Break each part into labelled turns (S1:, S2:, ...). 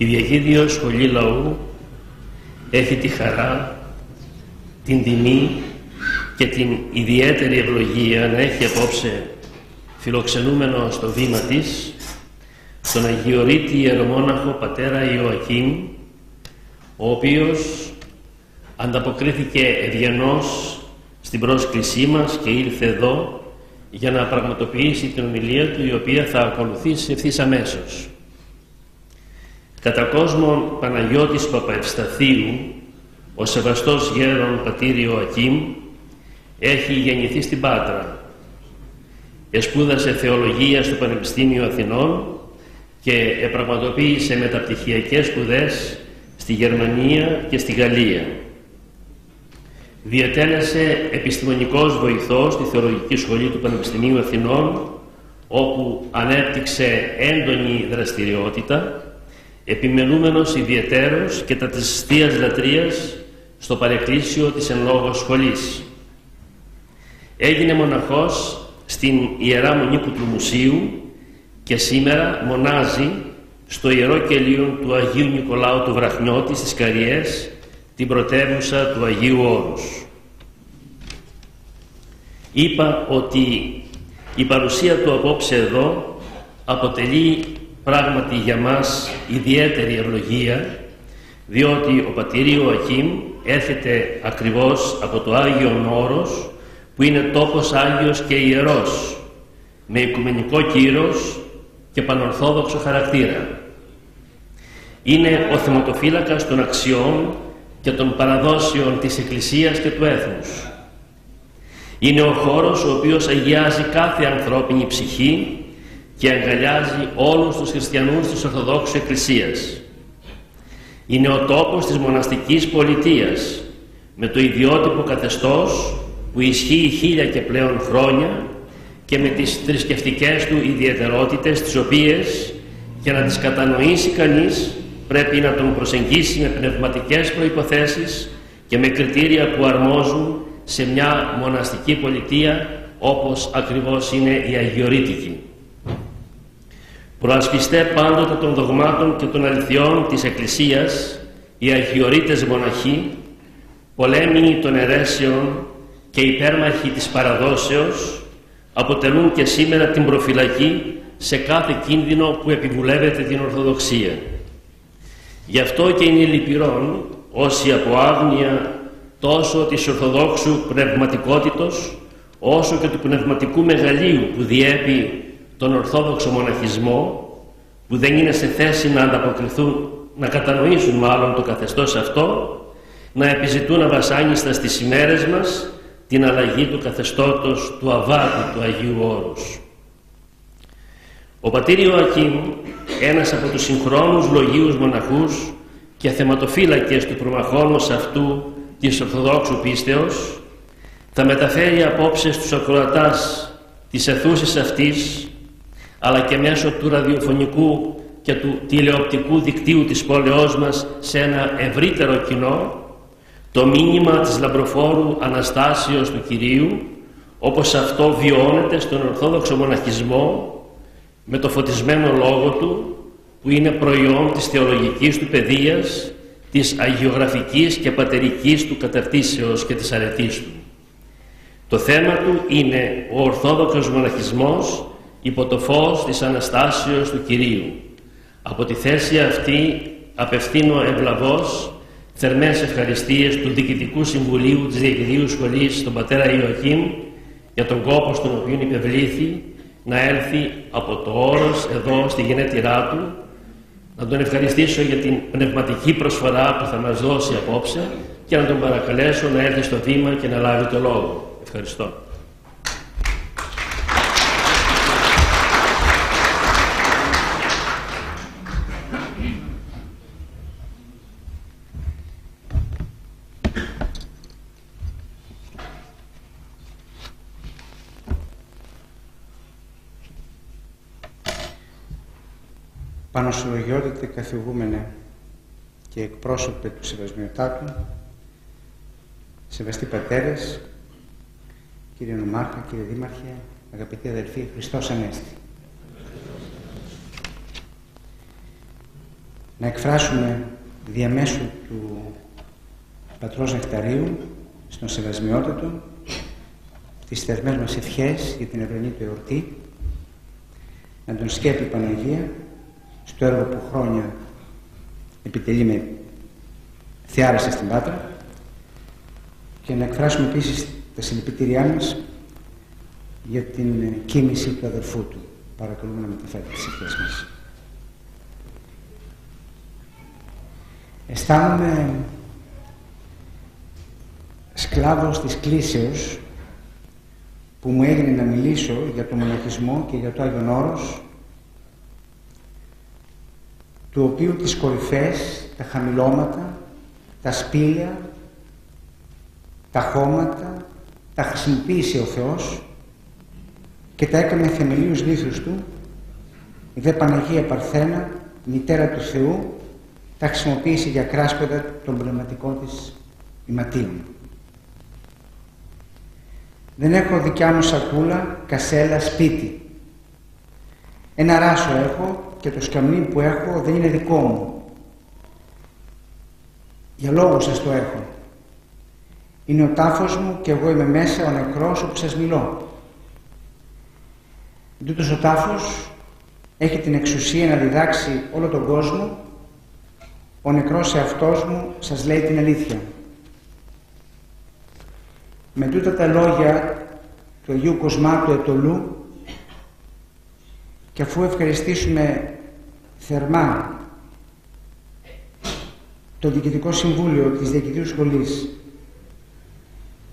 S1: Η Διαγίδιο Σχολή Λαού έχει τη χαρά, την τιμή και την ιδιαίτερη ευλογία να έχει απόψε φιλοξενούμενο στο βήμα της τον Αγιορείτη Ιερομόναχο Πατέρα Ιωακήμ ο οποίος ανταποκρίθηκε ευγενώς στην πρόσκλησή μας και ήρθε εδώ για να πραγματοποιήσει την ομιλία του η οποία θα ακολουθήσει ευθύς αμέσως. Κατά κόσμον Παναγιώτης Παπαευσταθίου, ο σεβαστός γέρον πατήριο Ακίμ, έχει γεννηθεί στην Πάτρα. Εσπούδασε θεολογία στο Πανεπιστήμιο Αθηνών και επραγματοποίησε μεταπτυχιακές σπουδές στη Γερμανία και στη Γαλλία. Διατέλεσε επιστημονικός βοηθός στη Θεολογική Σχολή του Πανεπιστημίου Αθηνών όπου ανέπτυξε έντονη δραστηριότητα επιμελούμενος ιδιαιτέρως και τα της Θείας Λατρείας στο παρεκκλήσιο της εν λόγω σχολής. Έγινε μοναχός στην Ιερά Μονή Κουτλουμουσίου και σήμερα μονάζει στο Ιερό Κελίο του Αγίου Νικολάου του Βραχνιώτη στις Καριές την πρωτεύουσα του Αγίου Όρους. Είπα ότι η παρουσία του απόψε εδώ αποτελεί πράγματι για μας ιδιαίτερη ευλογία διότι ο πατήριος Ακίμ έρχεται ακριβώς από το Άγιο Όρος που είναι τόπος Άγιος και Ιερός με οικουμενικό κύρος και πανορθόδοξο χαρακτήρα. Είναι ο θεματοφύλακας των αξιών και των παραδόσεων της Εκκλησίας και του έθνους. Είναι ο χώρος ο οποίος αγιάζει κάθε ανθρώπινη ψυχή και αγκαλιάζει όλους τους χριστιανούς της Ορθοδόξου Εκκλησίας. Είναι ο τόπος της μοναστικής πολιτείας με το ιδιότυπο καθεστώς που ισχύει χίλια και πλέον χρόνια και με τις θρησκευτικές του ιδιαιτερότητες τις οποίες για να τις κατανοήσει κανείς πρέπει να τον προσεγγίσει με πνευματικές προϋποθέσεις και με κριτήρια που αρμόζουν σε μια μοναστική πολιτεία όπως ακριβώς είναι η Αγιορείτικη. Προασπιστέ πάντοτε των δογμάτων και των αληθιών της Εκκλησίας, οι Αγιορείτες μοναχοί, πολέμοι των αιρέσεων και υπέρμαχοι της παραδόσεως, αποτελούν και σήμερα την προφυλακή σε κάθε κίνδυνο που επιβουλεύεται την Ορθοδοξία. Γι' αυτό και είναι λυπηρόν όσοι από άγνοια τόσο της Ορθοδόξου πνευματικότητος όσο και του πνευματικού μεγαλείου που διέπει τον Ορθόδοξο μοναχισμό που δεν είναι σε θέση να ανταποκριθούν, να κατανοήσουν μάλλον το καθεστώς αυτό, να επιζητούν αβασάνιστα στις ημέρες μας την αλλαγή του καθεστώτος του Αβάτου του Αγίου Όρους. Ο πατήρ Ιωακήμ, ένας από τους συγχρόνους λογίους μοναχούς και θεματοφύλακες του προμαχώνος αυτού της Ορθοδόξου πίστεως, θα μεταφέρει απόψε στους ακροατάς της αιθούσης αυτής, αλλά και μέσω του ραδιοφωνικού και του τηλεοπτικού δικτύου της πόλεώς μας σε ένα ευρύτερο κοινό, το μήνυμα της λαμπροφόρου Αναστάσεως του Κυρίου, όπως αυτό βιώνεται στον Ορθόδοξο Μοναχισμό με το φωτισμένο λόγο του που είναι προϊόν της θεολογικής του παιδείας, της αγιογραφικής και πατερικής του καταρτήσεως και της αρετής του. Το θέμα του είναι ο Ορθόδοξος Μοναχισμός υπό το φως της Αναστάσεως του Κυρίου. Από τη θέση αυτή απευθύνω ευλαβώς θερμές ευχαριστίες του Διοικητικού Συμβουλίου της Διοικητικού Σχολής στον πατέρα Ιωακήμ για τον κόπο στον οποίο υπευλήθη να έλθει από το όρος εδώ στη γενέτειρά του να τον ευχαριστήσω για την πνευματική προσφορά που θα μας δώσει απόψε και να τον παρακαλέσω να έρθει στο βήμα και να λάβει το λόγο. Ευχαριστώ.
S2: Πανοσυλλογιότητε καθηγούμενε και εκπρόσωπε του Σεβασμιωτάτου, σεβαστοί πατέρες, κύριε Νομάρχα, κύριε Δήμαρχε, αγαπητοί αδελφοί, Χριστός Ανέστη. να εκφράσουμε διαμέσου του πατρός Νεκταρίου στον Σεβασμιότατο τις θερμές μας ευχές για την ευρενή του εορτή να τον σκέπει η Παναγία στο έργο που χρόνια επιτελεί με θεάρεσα στην Πάτρα και να εκφράσουμε επίσης τα συλληπιτήριά μας για την κίνηση του αδερφού του. Παρακαλούμε να μεταφέρει τις ευχές μας. Αισθάνομαι σκλάβος της κλίσεως που μου έγινε να μιλήσω για το μοναχισμό και για το Άγιον Όρος του οποίου τις κορυφές, τα χαμηλώματα, τα σπήλαια, τα χώματα τα χρησιμοποίησε ο Θεός και τα έκανε θεμελίους λίθους του η δε Παναγία Παρθένα, μητέρα του Θεού τα χρησιμοποίησε για κράσπεδα των πνευματικών της ηματίων. Δεν έχω δικιά μου σακούλα, κασέλα, σπίτι. Ένα ράσο έχω και το σκαμνί που έχω δεν είναι δικό μου. Για λόγους σας το έχω. Είναι ο τάφος μου και εγώ είμαι μέσα ο νεκρός όπου σας μιλώ. Τούτος ο τάφος έχει την εξουσία να διδάξει όλο τον κόσμο ο νεκρός εαυτός μου σας λέει την αλήθεια. Με τούτα τα λόγια του Αγίου Κοσμάτου Ετολού και αφού ευχαριστήσουμε θερμά το Διοικητικό Συμβούλιο της Διοικητικού Σχολής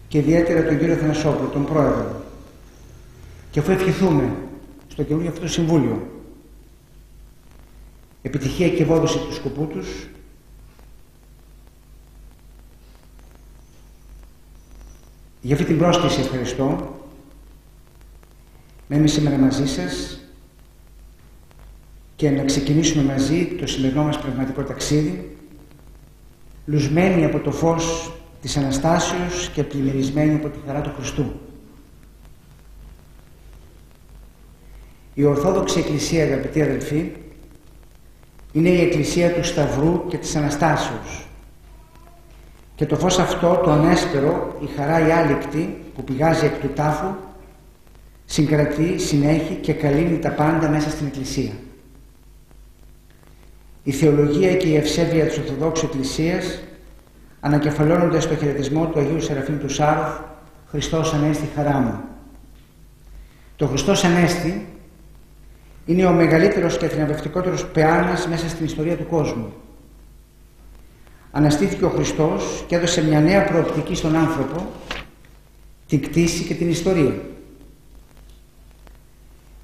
S2: και ιδιαίτερα τον κύριο Θανασόπουλο, τον πρόεδρο και αφού ευχηθούμε στο καινούργιο αυτό Συμβούλιο επιτυχία και ευόδοση του σκοπού τους Για αυτή την πρόσκληση ευχαριστώ. Να είμαι σήμερα μαζί σας και να ξεκινήσουμε μαζί το σημερινό μας πνευματικό ταξίδι λουσμένοι από το φως της Αναστάσεως και πλημμυρισμένοι από τη χαρά του Χριστού. Η Ορθόδοξη Εκκλησία, αγαπητοί αδελφοί, είναι η Εκκλησία του Σταυρού και της Αναστάσεως. Και το φως αυτό, το ανέσπερο, η χαρά η άλικτη που πηγάζει εκ του τάφου, συγκρατεί, συνέχει και καλύνει τα πάντα μέσα στην Εκκλησία. Η θεολογία και η ευσέβεια της Ορθοδόξου Εκκλησίας ανακεφαλώνονται στο χαιρετισμό του Αγίου Σεραφείμ του Σάροφ «Χριστός Ανέστη χαρά μου». Το Χριστός Ανέστη είναι ο μεγαλύτερος και θριαμβευτικότερος πεάνας μέσα στην ιστορία του κόσμου αναστήθηκε ο Χριστός και έδωσε μια νέα προοπτική στον άνθρωπο, την κτήση και την ιστορία.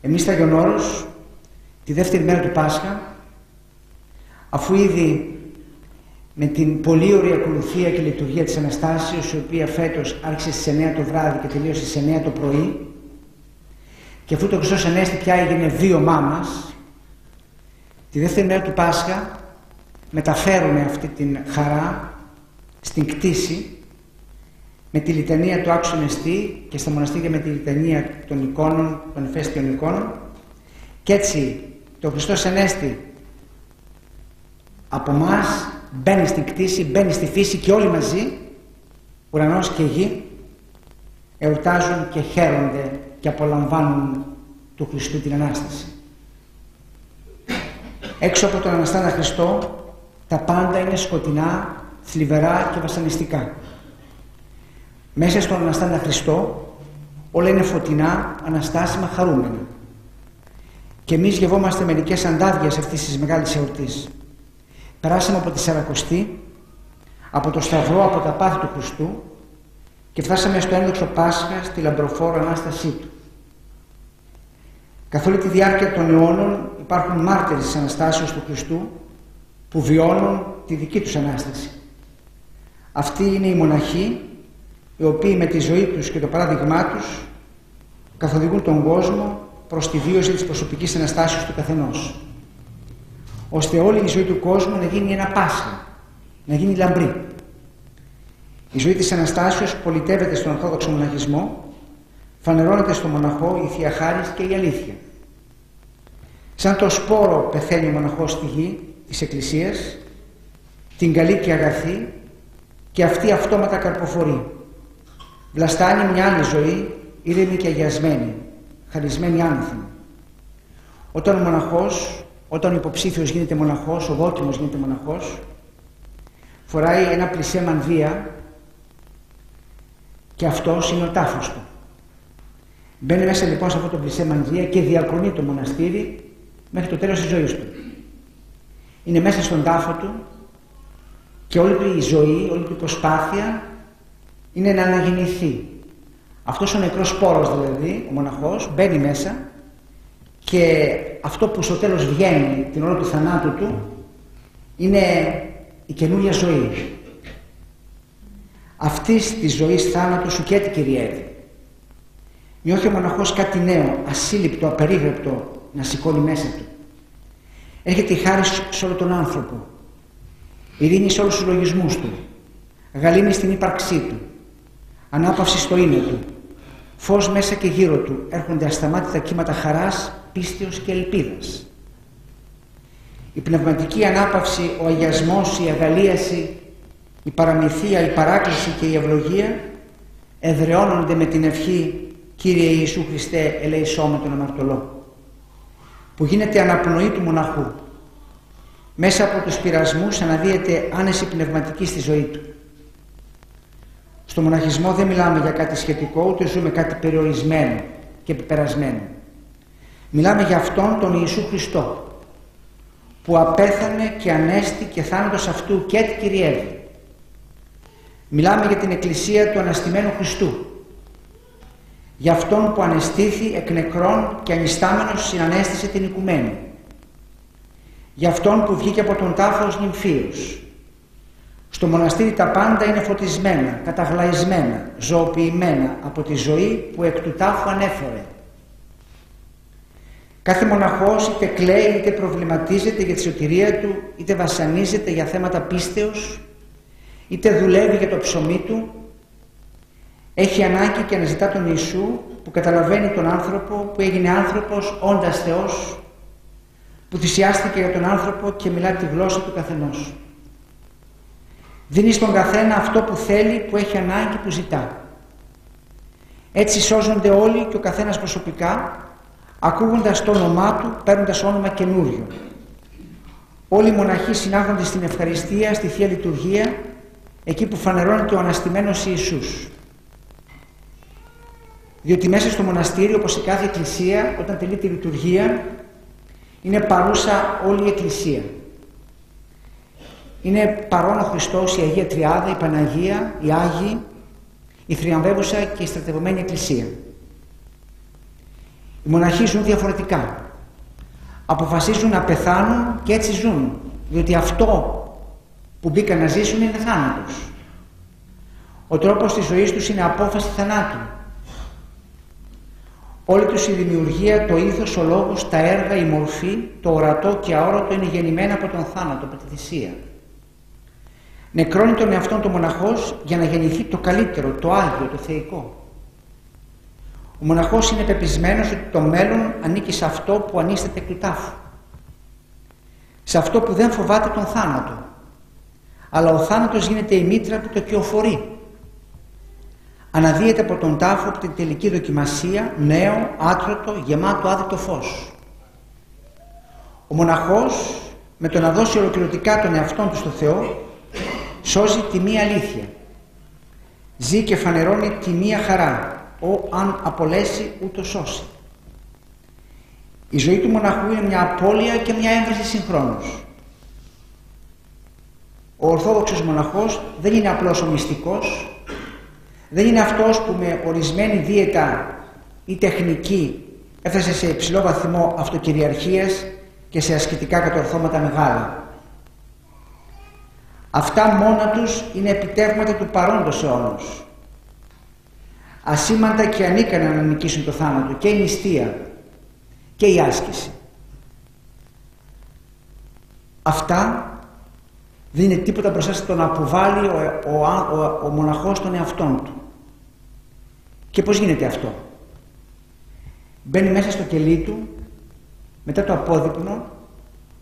S2: Εμείς στα Γιονόρος, τη δεύτερη μέρα του Πάσχα, αφού ήδη με την πολύ ωραία ακολουθία και λειτουργία της Αναστάσεως, η οποία φέτος άρχισε στις 9 το βράδυ και τελείωσε στις 9 το πρωί, και αφού το Χριστός Ανέστη πια έγινε βίωμά μας, τη δεύτερη μέρα του Πάσχα μεταφέρουμε αυτή την χαρά στην κτήση με τη λιτανία του άξου νεστή και στα μοναστήρια με τη λιτανία των εικόνων, των εφέστιων εικόνων. Και έτσι το Χριστός Ανέστη από εμά μπαίνει στην κτήση, μπαίνει στη φύση και όλοι μαζί, ουρανός και γη, εορτάζουν και χαίρονται και απολαμβάνουν του Χριστού την Ανάσταση. Έξω από τον Αναστάνα Χριστό τα πάντα είναι σκοτεινά, θλιβερά και βασανιστικά. Μέσα στον Αναστάνα Χριστό όλα είναι φωτεινά, αναστάσιμα, χαρούμενα. Και εμείς γευόμαστε μερικές αντάδιες αυτής της μεγάλης εορτής. Περάσαμε από τη Σαρακοστή, από το Σταυρό, από τα πάθη του Χριστού και φτάσαμε στο ένδοξο Πάσχα στη λαμπροφόρο Ανάστασή Του. Καθ' όλη τη διάρκεια των αιώνων υπάρχουν μάρτυρες της Αναστάσεως του Χριστού που βιώνουν τη δική τους Ανάσταση. Αυτοί είναι οι μοναχοί οι οποίοι με τη ζωή τους και το παράδειγμά τους καθοδηγούν τον κόσμο προς τη βίωση της προσωπικής Αναστάσεως του καθενός ώστε όλη η ζωή του κόσμου να γίνει ένα Πάσχα, να γίνει λαμπρή. Η ζωή της Αναστάσεως πολιτεύεται στον Ορθόδοξο Μοναχισμό, φανερώνεται στο μοναχό η Θεία Χάρις και η αλήθεια. Σαν το σπόρο πεθαίνει ο μοναχός στη γη, της Εκκλησίας, την καλή και αγαθή και αυτή αυτόματα καρποφορεί. Βλαστάνει μια άλλη ζωή, ήρεμη και αγιασμένη, χαρισμένη άνθιμη. Όταν ο μοναχός, όταν ο υποψήφιος γίνεται μοναχός, ο δόκιμος γίνεται μοναχός, φοράει ένα πλησέ μανδύα και αυτός είναι ο τάφος του. Μπαίνει μέσα λοιπόν σε αυτό το πλησέ μανδύα και διακονεί το μοναστήρι μέχρι το τέλος της ζωής του. Είναι μέσα στον τάφο του και όλη του η ζωή, όλη του η προσπάθεια είναι να αναγεννηθεί. Αυτός ο νεκρός σπόρος δηλαδή, ο μοναχός, μπαίνει μέσα και αυτό που στο τέλος βγαίνει την ώρα του θανάτου του είναι η καινούρια ζωή. Αυτής της ζωής θάνατο σου και τι κυριεύει. Νιώθει ο μοναχός κάτι νέο, ασύλληπτο, απερίγρεπτο να σηκώνει μέσα του. Έρχεται η χάρη σε όλο τον άνθρωπο. Ειρήνη σε όλους τους λογισμούς του. Γαλήνη στην ύπαρξή του. Ανάπαυση στο είναι του. Φως μέσα και γύρω του έρχονται ασταμάτητα κύματα χαράς, πίστεως και ελπίδας. Η πνευματική ανάπαυση, ο αγιασμός, η αγαλίαση, η παραμυθία, η παράκληση και η ευλογία εδραιώνονται με την ευχή Κύριε Ιησού Χριστέ ελέησό με τον αμαρτωλό που γίνεται αναπνοή του μοναχού μέσα από τους πειρασμούς αναδύεται άνεση πνευματική στη ζωή του. Στο μοναχισμό δεν μιλάμε για κάτι σχετικό ούτε ζούμε κάτι περιορισμένο και επιπερασμένο. Μιλάμε για Αυτόν τον Ιησού Χριστό που απέθανε και ανέστη και θάνατος αυτού και την κυριεύει. Μιλάμε για την Εκκλησία του Αναστημένου Χριστού. Για Αυτόν που ανεστήθη εκ νεκρών και ανιστάμενος συνανέστησε την οικουμένη. Για Αυτόν που βγήκε από τον τάφος ως νυμφίος. Στο μοναστήρι τα πάντα είναι φωτισμένα, καταγλαϊσμένα, ζωοποιημένα από τη ζωή που εκ του τάφου ανέφερε. Κάθε μοναχός είτε κλαίει είτε προβληματίζεται για τη σωτηρία του είτε βασανίζεται για θέματα πίστεως είτε δουλεύει για το ψωμί του έχει ανάγκη και αναζητά τον Ιησού που καταλαβαίνει τον άνθρωπο που έγινε άνθρωπος όντας Θεός που θυσιάστηκε για τον άνθρωπο και μιλά τη γλώσσα του καθενός. Δίνεις στον καθένα αυτό που θέλει, που έχει ανάγκη, που ζητά. Έτσι σώζονται όλοι και ο καθένας προσωπικά ακούγοντας το όνομά του, παίρνοντας όνομα καινούριο. Όλοι οι μοναχοί συνάγονται στην ευχαριστία, στη Θεία Λειτουργία, εκεί που φανερώνεται ο αναστημένος Ιησούς. Διότι μέσα στο μοναστήρι, όπως σε κάθε εκκλησία, όταν τελεί τη λειτουργία, είναι παρούσα όλη η εκκλησία. Είναι παρόν ο Χριστός, η Αγία Τριάδα, η Παναγία, οι Άγιοι, η θριαμβεύουσα και η στρατευμένη εκκλησία. Οι μοναχοί ζουν διαφορετικά. Αποφασίζουν να πεθάνουν και έτσι ζουν. Διότι αυτό που μπήκαν να ζήσουν είναι θάνατος. Ο τρόπος της ζωής τους είναι απόφαση θανάτου. Όλη τους η δημιουργία, το ήθος, ο λόγος, τα έργα, η μορφή, το ορατό και αόρατο είναι γεννημένα από τον θάνατο, από τη θυσία. Νεκρώνει τον εαυτόν το μοναχός για να γεννηθεί το καλύτερο, το Άγιο, το Θεϊκό. Ο μοναχός είναι πεπισμένος ότι το μέλλον ανήκει σε αυτό που ανίσταται εκ του τάφου. Σε αυτό που δεν φοβάται τον θάνατο. Αλλά ο θάνατος γίνεται η μήτρα που το κυοφορεί. Αναδύεται από τον τάφο από την τελική δοκιμασία, νέο, άτρωτο, γεμάτο άδειτο φως. Ο μοναχός με το να δώσει ολοκληρωτικά τον εαυτόν του στο Θεό σώζει τη μία αλήθεια. Ζει και φανερώνει τη μία χαρά ο αν απολέσει ούτως σώσει. Η ζωή του μοναχού είναι μια απώλεια και μια έμφαση συγχρόνως. Ο Ορθόδοξος μοναχός δεν είναι απλώς ο μυστικός, δεν είναι αυτός που με ορισμένη δίαιτα ή τεχνική έφτασε σε υψηλό βαθμό αυτοκυριαρχίας και σε ασκητικά κατορθώματα μεγάλα. Αυτά μόνα τους είναι επιτεύγματα του παρόντος αιώνος ασήμαντα και ανίκανα να νικήσουν το θάνατο και η νηστεία και η άσκηση. Αυτά δεν είναι τίποτα μπροστά στο να αποβάλει ο, ο, ο, ο μοναχός τον εαυτόν του. Και πώς γίνεται αυτό; Μπαίνει μέσα στο κελί του μετά το απόδειπνο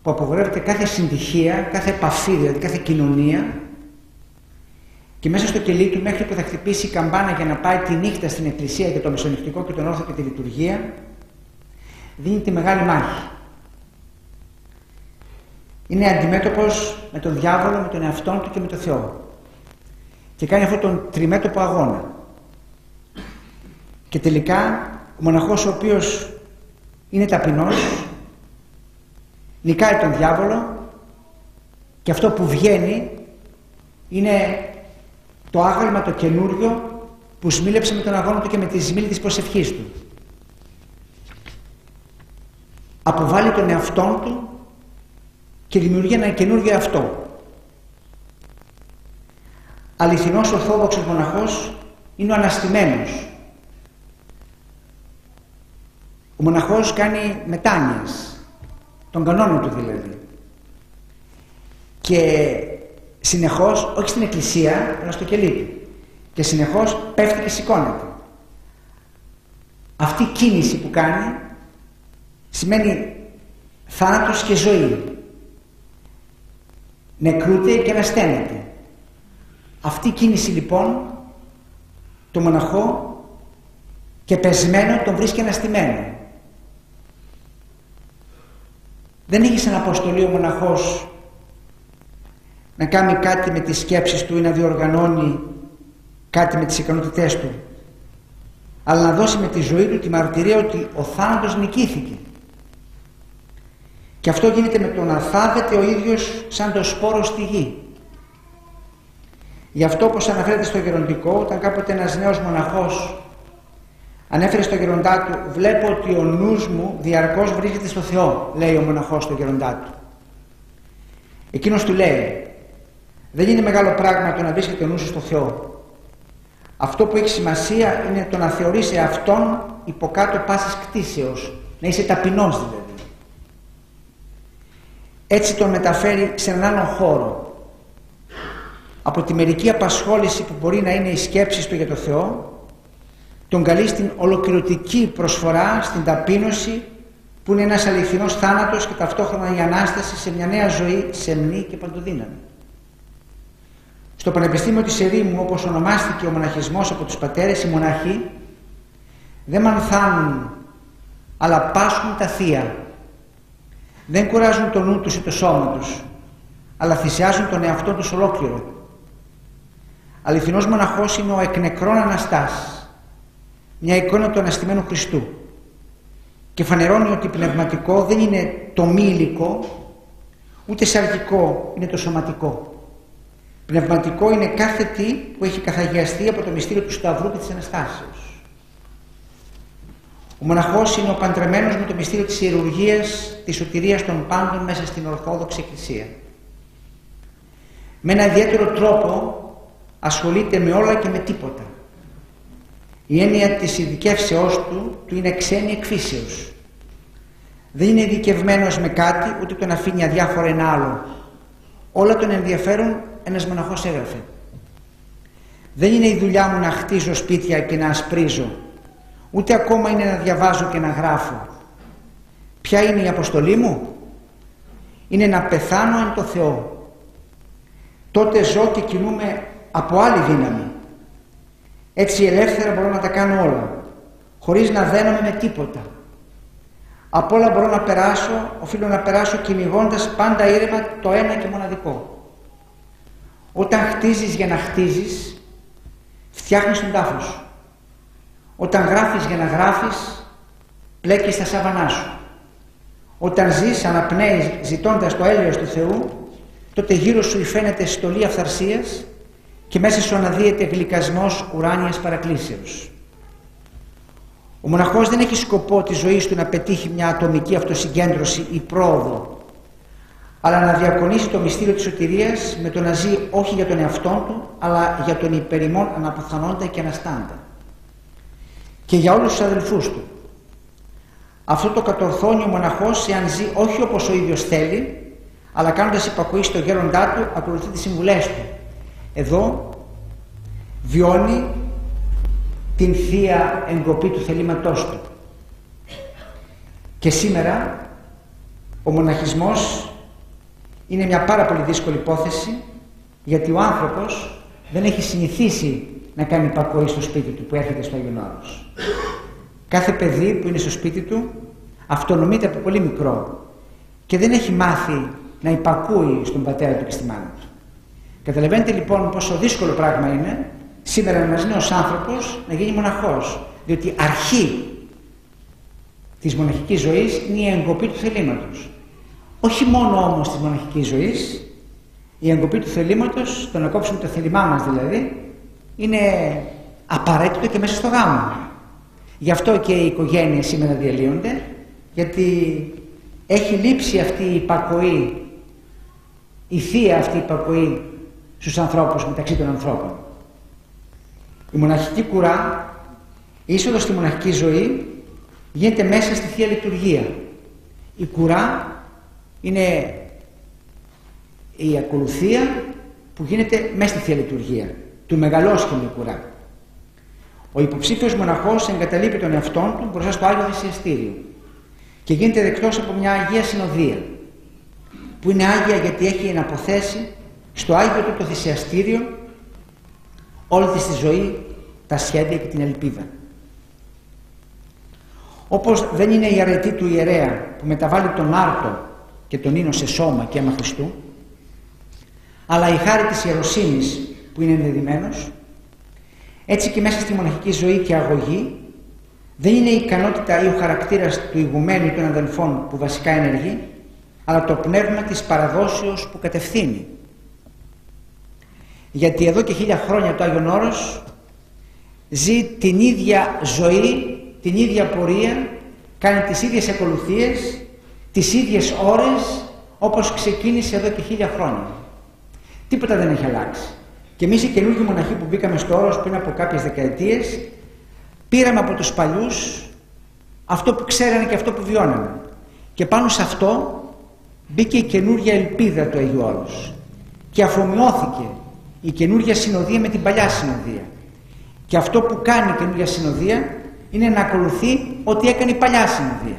S2: που απογορεύεται κάθε συντυχία, κάθε επαφή, δηλαδή κάθε κοινωνία και μέσα στο κελί του μέχρι που θα χτυπήσει η καμπάνα για να πάει τη νύχτα στην εκκλησία για το μεσονυχτικό και τον όρθο και τη λειτουργία δίνει τη μεγάλη μάχη. Είναι αντιμέτωπος με τον διάβολο, με τον εαυτό του και με τον Θεό. Και κάνει αυτόν τον τριμέτωπο αγώνα. Και τελικά ο μοναχός ο οποίος είναι ταπεινός νικάει τον διάβολο και αυτό που βγαίνει είναι το άγαλμα το καινούριο που σμίλεψε με τον αγώνα του και με τη ζημίλη της προσευχής του. Αποβάλλει τον εαυτό του και δημιουργεί ένα καινούργιο αυτό. Αληθινός Ορθόδοξος μοναχός είναι ο αναστημένος. Ο μοναχός κάνει μετάνοιες, των κανόνων του δηλαδή. Και συνεχώς, όχι στην εκκλησία, αλλά στο κελί του. Και συνεχώς πέφτει και σηκώνεται. Αυτή η κίνηση που κάνει σημαίνει θάνατος και ζωή. Νεκρούται και ανασταίνεται. Αυτή η κίνηση λοιπόν το μοναχό και πεσμένο τον βρίσκει αναστημένο. Δεν έχεις σαν αποστολή ο μοναχός να κάνει κάτι με τις σκέψεις του ή να διοργανώνει κάτι με τις ικανότητές του αλλά να δώσει με τη ζωή του τη μαρτυρία ότι ο θάνατος νικήθηκε. Και αυτό γίνεται με το να θάβεται ο ίδιος σαν το σπόρο στη γη. Γι' αυτό όπως αναφέρεται στο γεροντικό όταν κάποτε ένας νέος μοναχός ανέφερε στο γεροντά του βλέπω ότι ο νους μου διαρκώς βρίσκεται στο Θεό λέει ο μοναχός στο γεροντά του εκείνος του λέει δεν είναι μεγάλο πράγμα το να βρίσκεται ο νους στο Θεό. Αυτό που έχει σημασία είναι το να θεωρείς αυτόν υποκάτω πάσης κτίσεως. Να είσαι ταπεινός δηλαδή. Έτσι τον μεταφέρει σε έναν άλλο χώρο. Από τη μερική απασχόληση που μπορεί να είναι οι σκέψεις του για το Θεό, τον καλεί στην ολοκληρωτική προσφορά, στην ταπείνωση, που είναι ένας αληθινός θάνατος και ταυτόχρονα η Ανάσταση σε μια νέα ζωή σεμνή και παντοδύναμη. Στο Πανεπιστήμιο της Ερήμου, όπως ονομάστηκε ο μοναχισμός από τους πατέρες, οι μοναχοί δεν μανθάνουν, αλλά πάσχουν τα θεία. Δεν κουράζουν το νου τους ή το σώμα τους, αλλά θυσιάζουν τον εαυτό τους ολόκληρο. Αληθινός μοναχός είναι ο εκνεκρών Αναστάς, μια εικόνα του Αναστημένου Χριστού και φανερώνει ότι πνευματικό δεν είναι το μη υλικό, ούτε σαρκικό είναι το σωματικό. Πνευματικό είναι κάθε τι που έχει καθαγιαστεί από το μυστήριο του Σταυρού και της Αναστάσεως. Ο μοναχός είναι ο παντρεμένος με το μυστήριο της ιερουργίας, της σωτηρίας των πάντων μέσα στην Ορθόδοξη Εκκλησία. Με ένα ιδιαίτερο τρόπο ασχολείται με όλα και με τίποτα. Η έννοια της ειδικεύσεώς του, του είναι ξένη εκφύσεως. Δεν είναι ειδικευμένος με κάτι, ούτε τον αφήνει αδιάφορα ένα άλλο. Όλα τον ενδιαφέρουν ένας μοναχός έγραφε «Δεν είναι η δουλειά μου να χτίζω σπίτια και να ασπρίζω, ούτε ακόμα είναι να διαβάζω και να γράφω. Ποια είναι η αποστολή μου; Είναι να πεθάνω εν το Θεό. Τότε ζω και κινούμαι από άλλη δύναμη. Έτσι ελεύθερα μπορώ να τα κάνω όλα, χωρίς να δένομαι με τίποτα. Από όλα μπορώ να περάσω, οφείλω να περάσω κυνηγώντας πάντα ήρεμα το ένα και μοναδικό. Όταν χτίζεις για να χτίζεις, φτιάχνεις τον τάφο σου. Όταν γράφεις για να γράφεις, πλέκεις τα σάβανά σου. Όταν ζεις, αναπνέεις ζητώντας το έλεος του Θεού, τότε γύρω σου φαίνεται στολή αυθαρσίας και μέσα σου αναδύεται γλυκασμός ουράνιας παρακλήσεως. Ο μοναχός δεν έχει σκοπό της ζωής του να πετύχει μια ατομική αυτοσυγκέντρωση ή πρόοδο αλλά να διακονήσει το μυστήριο της σωτηρίας με το να ζει όχι για τον εαυτό του, αλλά για τον υπερημών αναποθανόντα και αναστάντα. Και για όλους τους αδελφούς του. Αυτό το κατορθώνει ο μοναχός εάν ζει όχι όπως ο ίδιος θέλει, αλλά κάνοντας υπακοή στο γέροντά του, ακολουθεί τις συμβουλές του. Εδώ βιώνει την θεία εγκοπή του θελήματός του. Και σήμερα ο μοναχισμός είναι μια πάρα πολύ δύσκολη υπόθεση γιατί ο άνθρωπος δεν έχει συνηθίσει να κάνει υπακοή στο σπίτι του που έρχεται στο Άγιον Όρος. Κάθε παιδί που είναι στο σπίτι του αυτονομείται από πολύ μικρό και δεν έχει μάθει να υπακούει στον πατέρα του και στη μάνα του. Καταλαβαίνετε λοιπόν πόσο δύσκολο πράγμα είναι σήμερα ένας νέος άνθρωπος να γίνει μοναχός διότι αρχή της μοναχικής ζωής είναι η εγκοπή του θελήματος. Όχι μόνο όμως της μοναχικής ζωής, η εγκοπή του θελήματος, το να κόψουμε το θελημά μας δηλαδή, είναι απαραίτητο και μέσα στο γάμο. Γι' αυτό και οι οικογένειες σήμερα διαλύονται, γιατί έχει λείψει αυτή η υπακοή, η θεία αυτή η υπακοή στους ανθρώπους μεταξύ των ανθρώπων. Η μοναχική κουρά, η είσοδος στη μοναχική ζωή γίνεται μέσα στη Θεία Λειτουργία. Η κουρά είναι η ακολουθία που γίνεται μέσα στη Θεία Λειτουργία, του μεγαλόσχημου κουρά. Ο υποψήφιος μοναχός εγκαταλείπει τον εαυτόν του μπροστά στο Άγιο Θυσιαστήριο και γίνεται δεκτός από μια Αγία Συνοδεία που είναι Άγια γιατί έχει εναποθέσει στο Άγιο του το θυσιαστήριο όλη της τη ζωή, τα σχέδια και την ελπίδα. Όπως δεν είναι η αρετή του ιερέα που μεταβάλλει τον άρτο και τον ίνο σε σώμα και αίμα Χριστού, αλλά η χάρη της ιεροσύνης που είναι ενδεδειμένος, έτσι και μέσα στη μοναχική ζωή και αγωγή δεν είναι η ικανότητα ή ο χαρακτήρας του ηγουμένου ή των αδελφών που βασικά ενεργεί, αλλά το πνεύμα της παραδόσεως που κατευθύνει. Γιατί εδώ και χίλια χρόνια το Άγιον Όρος ζει την ίδια ζωή, την ίδια πορεία, κάνει τις ίδιες ακολουθίες, τις ίδιες ώρες όπως ξεκίνησε εδώ και χίλια χρόνια. Τίποτα δεν έχει αλλάξει. Και εμείς οι καινούργιοι μοναχοί που μπήκαμε στο όρος πριν από κάποιες δεκαετίες πήραμε από τους παλιούς αυτό που ξέρανε και αυτό που βιώνανε. Και πάνω σε αυτό μπήκε η καινούργια ελπίδα του Αγίου Όρους και αφομοιώθηκε η καινούργια συνοδεία με την παλιά συνοδεία. Και αυτό που κάνει η καινούργια συνοδεία είναι να ακολουθεί ό,τι έκανε η παλιά συνοδεία.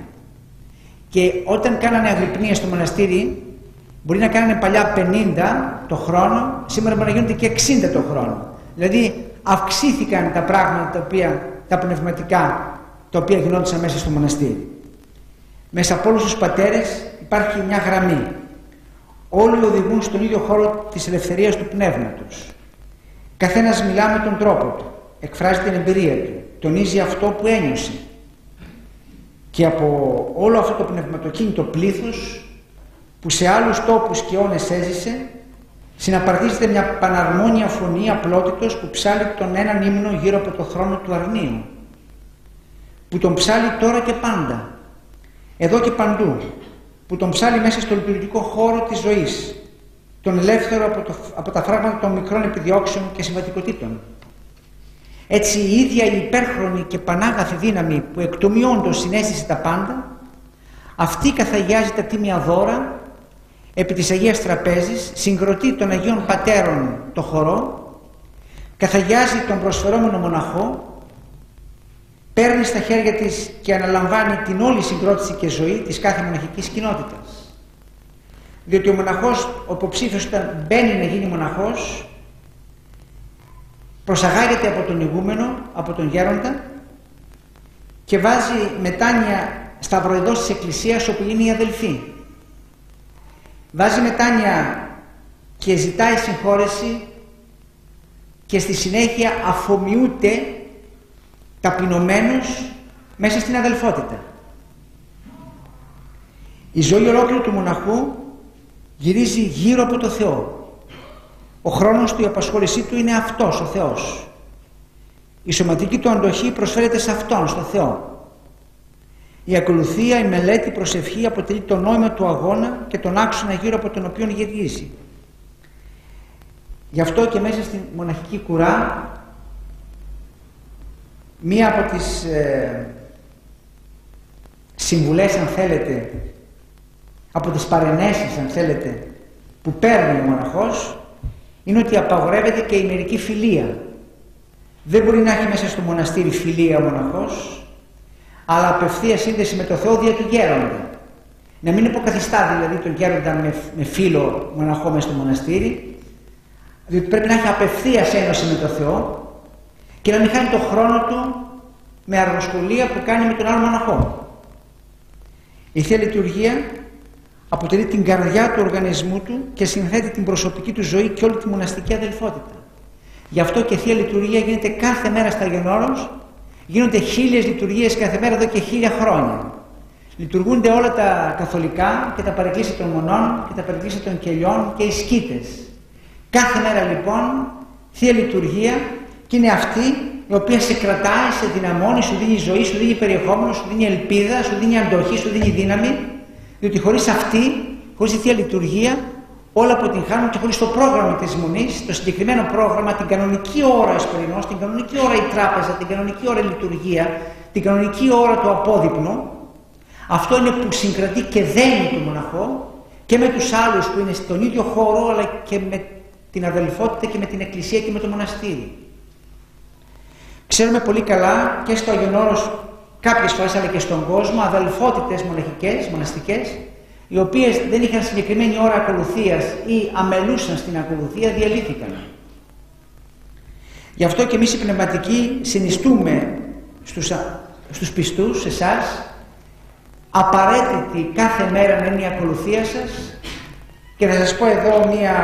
S2: Και όταν κάνανε αγρυπνία στο μοναστήρι, μπορεί να κάνανε παλιά 50 το χρόνο, σήμερα μπορεί να γίνονται και 60 το χρόνο. Δηλαδή αυξήθηκαν τα πράγματα τα, οποία, τα πνευματικά τα οποία γινόντουσαν μέσα στο μοναστήρι. Μέσα από όλους τους πατέρες υπάρχει μια γραμμή. Όλοι οδηγούν στον ίδιο χώρο της ελευθερίας του πνεύματος. Καθένας μιλά με τον τρόπο του, εκφράζει την εμπειρία του, τονίζει αυτό που ένιωσε, και από όλο αυτό το πνευματοκίνητο πλήθος που σε άλλους τόπους και αιώνες έζησε συναπαρτίζεται μια παναρμόνια φωνή απλότητος που ψάλει τον έναν ύμνο γύρω από το χρόνο του αρνίου που τον ψάλει τώρα και πάντα εδώ και παντού που τον ψάλει μέσα στο λειτουργικό χώρο της ζωής τον ελεύθερο από, το, από τα φράγματα των μικρών επιδιώξεων και συμβατικοτήτων. Έτσι η ίδια η υπέρχρονη και πανάγαθη δύναμη που εκτομιώντως συνέστησε τα πάντα, αυτή καθαγιάζει τα τίμια δώρα επί της Αγίας Τραπέζης, συγκροτεί των Αγίων Πατέρων το χορό, καθαγιάζει τον προσφερόμενο μοναχό, παίρνει στα χέρια της και αναλαμβάνει την όλη συγκρότηση και ζωή της κάθε μοναχικής κοινότητας. Διότι ο μοναχός, ο υποψήφιος όταν μπαίνει να γίνει μοναχός, προσαγάγεται από τον ηγούμενο, από τον γέροντα και βάζει μετάνοια σταυροειδός της Εκκλησίας όπου είναι η αδελφή. Βάζει μετάνοια και ζητάει συγχώρεση και στη συνέχεια αφομοιούται ταπεινωμένος μέσα στην αδελφότητα. Η ζωή ολόκληρη του μοναχού γυρίζει γύρω από το Θεό. Ο χρόνος του, η απασχόλησή του είναι αυτός, ο Θεός. Η σωματική του αντοχή προσφέρεται σε Αυτόν, στο Θεό. Η ακολουθία, η μελέτη, η προσευχή αποτελεί το νόημα του αγώνα και τον άξονα γύρω από τον οποίο γυρίζει. Γι' αυτό και μέσα στη μοναχική κουρά μία από τις ε, συμβουλές αν θέλετε από τις παρενέσεις αν θέλετε που παίρνει ο μοναχός είναι ότι απαγορεύεται και η μερική φιλία. Δεν μπορεί να έχει μέσα στο μοναστήρι φιλία ο μοναχός, αλλά απευθεία σύνδεση με το Θεό δια του γέροντα. να μην υποκαθιστά δηλαδή τον γέροντα με, με φίλο μοναχό μέσα στο μοναστήρι, διότι πρέπει να έχει απευθεία ένωση με τον Θεό και να μην χάνει τον χρόνο του με αργοσχολία που κάνει με τον άλλο μοναχό. Η Θεία Λειτουργία αποτελεί την καρδιά του οργανισμού του και συνθέτει την προσωπική του ζωή και όλη τη μοναστική αδελφότητα. Γι' αυτό και η Θεία Λειτουργία γίνεται κάθε μέρα στα Γενόρος, γίνονται χίλιες λειτουργίες κάθε μέρα εδώ και χίλια χρόνια. Λειτουργούνται όλα τα καθολικά και τα παρεκκλήσια των μονών και τα παρεκκλήσια των κελιών και οι σκήτες. Κάθε μέρα λοιπόν Θεία Λειτουργία και είναι αυτή η οποία σε κρατάει, σε δυναμώνει, σου δίνει ζωή, σου δίνει περιεχόμενο, σου δίνει ελπίδα, σου δίνει αντοχή, σου δίνει δύναμη διότι χωρίς αυτή, χωρίς τη Θεία Λειτουργία όλα αποτυγχάνουν και χωρίς το πρόγραμμα της Μονής, το συγκεκριμένο πρόγραμμα, την κανονική ώρα εσπερινός, την κανονική ώρα η τράπεζα, την κανονική ώρα η λειτουργία, την κανονική ώρα το απόδειπνο, αυτό είναι που συγκρατεί και δένει τον μοναχό και με τους άλλους που είναι στον ίδιο χώρο αλλά και με την αδελφότητα και με την εκκλησία και με το μοναστήρι. Ξέρουμε πολύ καλά και στο Αγιον Όρος κάποιες φορές αλλά και στον κόσμο αδελφότητες μοναχικές, μοναστικές οι οποίες δεν είχαν συγκεκριμένη ώρα ακολουθίας ή αμελούσαν στην ακολουθία διαλύθηκαν. Γι' αυτό και εμείς οι πνευματικοί συνιστούμε στους, στους πιστούς, εσάς, απαραίτητη κάθε μέρα να είναι η ακολουθία σας και να σας πω εδώ μία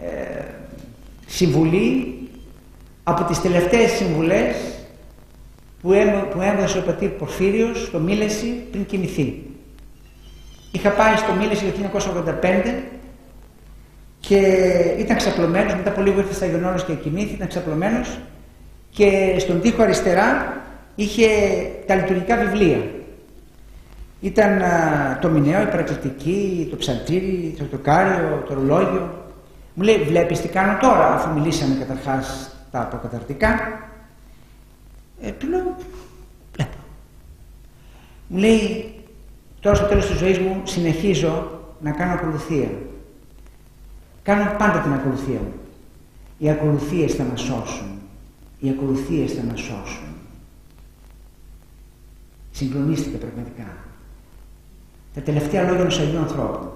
S2: ε, συμβουλή από τις τελευταίες συμβουλές που, που έδωσε ο πατήρ Πορφύριος στο Μίλεση πριν κοιμηθεί. Είχα πάει στο Μίλεση το 1985 και ήταν ξαπλωμένος, μετά από λίγο ήρθε στα Ιωνόρος και κοιμήθη, ήταν ξαπλωμένος και στον τοίχο αριστερά είχε τα λειτουργικά βιβλία. Ήταν το μηνιαίο, η παρακλητική, το ψαλτήρι, το τοκάριο, το ρολόγιο. Μου λέει, βλέπεις τι κάνω τώρα, αφού μιλήσαμε καταρχάς τα προκαταρτικά. Ε, του λέω, βλέπω. Μου λέει, τώρα στο τέλος της ζωής μου συνεχίζω να κάνω ακολουθία. Κάνω πάντα την ακολουθία μου. Οι ακολουθίες θα μας σώσουν. Οι ακολουθίες θα μας σώσουν. Συγκλονίστηκε πραγματικά. Τα τελευταία λόγια ενός Αγίου ανθρώπου.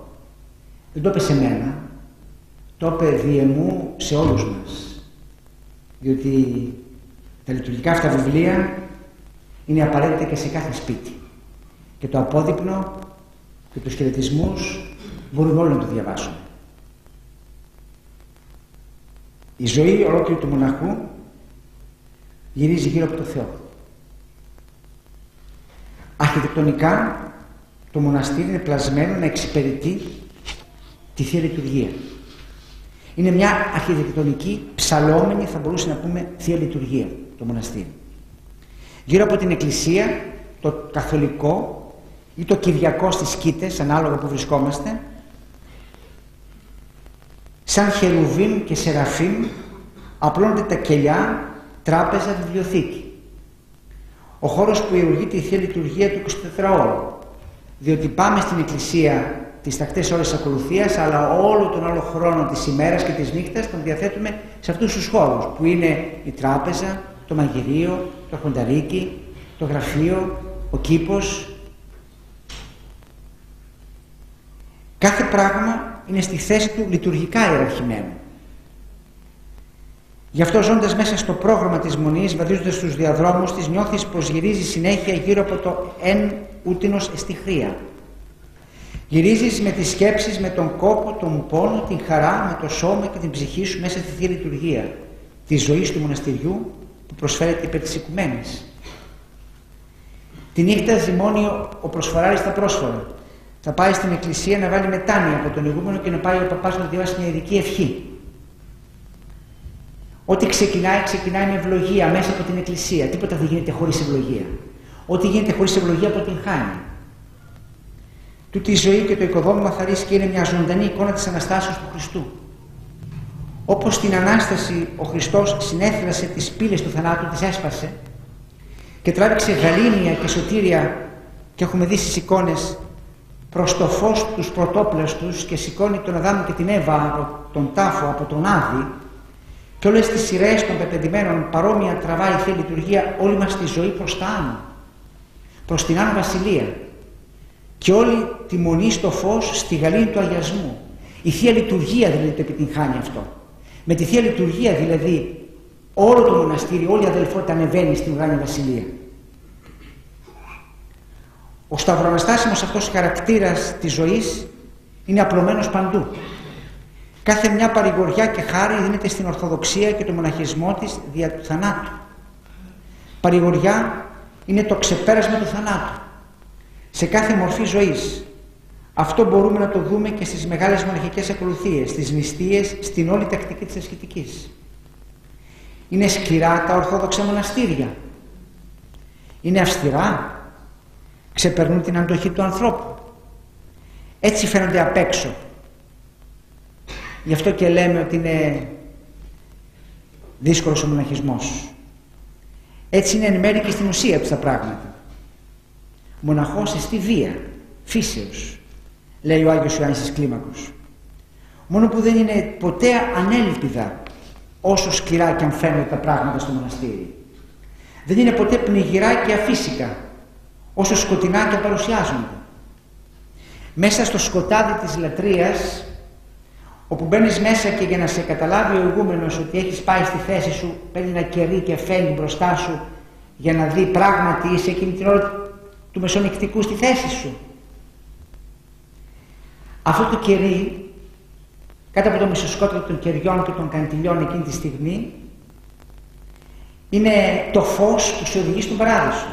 S2: Δεν το είπε σε μένα, το είπε διεμού σε όλους μας. Διότι τα λειτουργικά αυτά βιβλία είναι απαραίτητα και σε κάθε σπίτι. Και το απόδειπνο και τους χαιρετισμούς μπορούμε όλοι να το διαβάσουμε. Η ζωή ολόκληρη του μοναχού γυρίζει γύρω από το Θεό. Αρχιτεκτονικά το μοναστήρι είναι πλασμένο να εξυπηρετεί τη Θεία Λειτουργία. Είναι μια αρχιτεκτονική, ψαλόμενη, θα μπορούσε να πούμε, Θεία Λειτουργία το μοναστήρι. Γύρω από την εκκλησία, το καθολικό ή το κυριακό στις σκήτες, ανάλογα που βρισκόμαστε, σαν χερουβίμ και σεραφίμ απλώνονται τα κελιά, τράπεζα, βιβλιοθήκη. Ο χώρος που ιερουργείται η Θεία Λειτουργία του 24 ώρου. Διότι πάμε στην εκκλησία τις τακτές ώρες ακολουθίας, αλλά όλο τον άλλο χρόνο της ημέρας και της νύχτας τον διαθέτουμε σε αυτούς τους χώρους, που είναι η τράπεζα, το μαγειρίο, το χονταρίκι, το γραφείο, ο κήπος. Κάθε πράγμα είναι στη θέση του λειτουργικά ιεραρχημένο. Γι' αυτό ζώντας μέσα στο πρόγραμμα της Μονής, βαδίζοντας στους διαδρόμους της, νιώθεις πως γυρίζει συνέχεια γύρω από το «εν ούτινος εστιχρία». Γυρίζεις με τις σκέψεις, με τον κόπο, τον πόνο, την χαρά, με το σώμα και την ψυχή σου μέσα στη Θεία Λειτουργία της ζωής του μοναστηριού που προσφέρεται υπέρ της οικουμένης. Τη νύχτα ζυμώνει ο προσφοράρης τα πρόσφορα. Θα πάει στην εκκλησία να βάλει μετάνοια από τον ηγούμενο και να πάει ο παπάς να διαβάσει μια ειδική ευχή. Ό,τι ξεκινάει, ξεκινάει με ευλογία μέσα από την εκκλησία. Τίποτα δεν γίνεται χωρίς ευλογία. Ό,τι γίνεται χωρίς ευλογία αποτυγχάνει. Τούτη η ζωή και το οικοδόμημα θα ρίσκει είναι μια ζωντανή εικόνα της Αναστάσεως του Χριστού. Όπως στην Ανάσταση ο Χριστός συνέθρασε τις πύλες του θανάτου, τις έσπασε και τράβηξε γαλήνια και σωτήρια και έχουμε δει στις εικόνες προς το φως τους πρωτόπλαστους και σηκώνει τον Αδάμ και την Εύα από τον τάφο, από τον Άδη και όλες τις σειρές των πεπεντημένων παρόμοια τραβάει η Θεία Λειτουργία όλη μας τη ζωή προς τα άνω, προς την Άνω Βασιλεία και όλη τη μονή στο φως στη γαλήνη του αγιασμού. Η Θεία Λειτουργία δηλαδή το επιτυγχάνει αυτό. Με τη Θεία Λειτουργία δηλαδή όλο το μοναστήρι, όλη η αδελφότητα ανεβαίνει στην Ουράνια Βασιλεία. Ο σταυροαναστάσιμος αυτός χαρακτήρας της ζωής είναι απλωμένος παντού. Κάθε μια παρηγοριά και χάρη δίνεται στην Ορθοδοξία και το μοναχισμό της δια του θανάτου. Παρηγοριά είναι το ξεπέρασμα του θανάτου. Σε κάθε μορφή ζωής. Αυτό μπορούμε να το δούμε και στις μεγάλες μοναχικές ακολουθίες, στις νηστείες, στην όλη τακτική της ασκητικής. Είναι σκληρά τα ορθόδοξα μοναστήρια. Είναι αυστηρά. Ξεπερνούν την αντοχή του ανθρώπου. Έτσι φαίνονται απ' έξω. Γι' αυτό και λέμε ότι είναι δύσκολος ο μοναχισμός. Έτσι είναι εν μέρει και στην ουσία τους τα πράγματα. Μοναχός στη βία, φύσεως, λέει ο Άγιος Ιωάννης της Κλίμακος. Μόνο που δεν είναι ποτέ ανέλπιδα όσο σκληρά και αν φαίνονται τα πράγματα στο μοναστήρι. Δεν είναι ποτέ πνιγυρά και αφύσικα όσο σκοτεινά και παρουσιάζονται. Μέσα στο σκοτάδι της λατρείας όπου μπαίνεις μέσα και για να σε καταλάβει ο ηγούμενος ότι έχεις πάει στη θέση σου παίρνει ένα κερί και φαίνει μπροστά σου για να δει πράγματι είσαι εκείνη την ώρα του μεσονικτικού στη θέση σου. Αυτό το κερί κάτω από το μισοσκότο των κεριών και των καντιλιών εκείνη τη στιγμή είναι το φως που σε οδηγεί στον παράδεισο.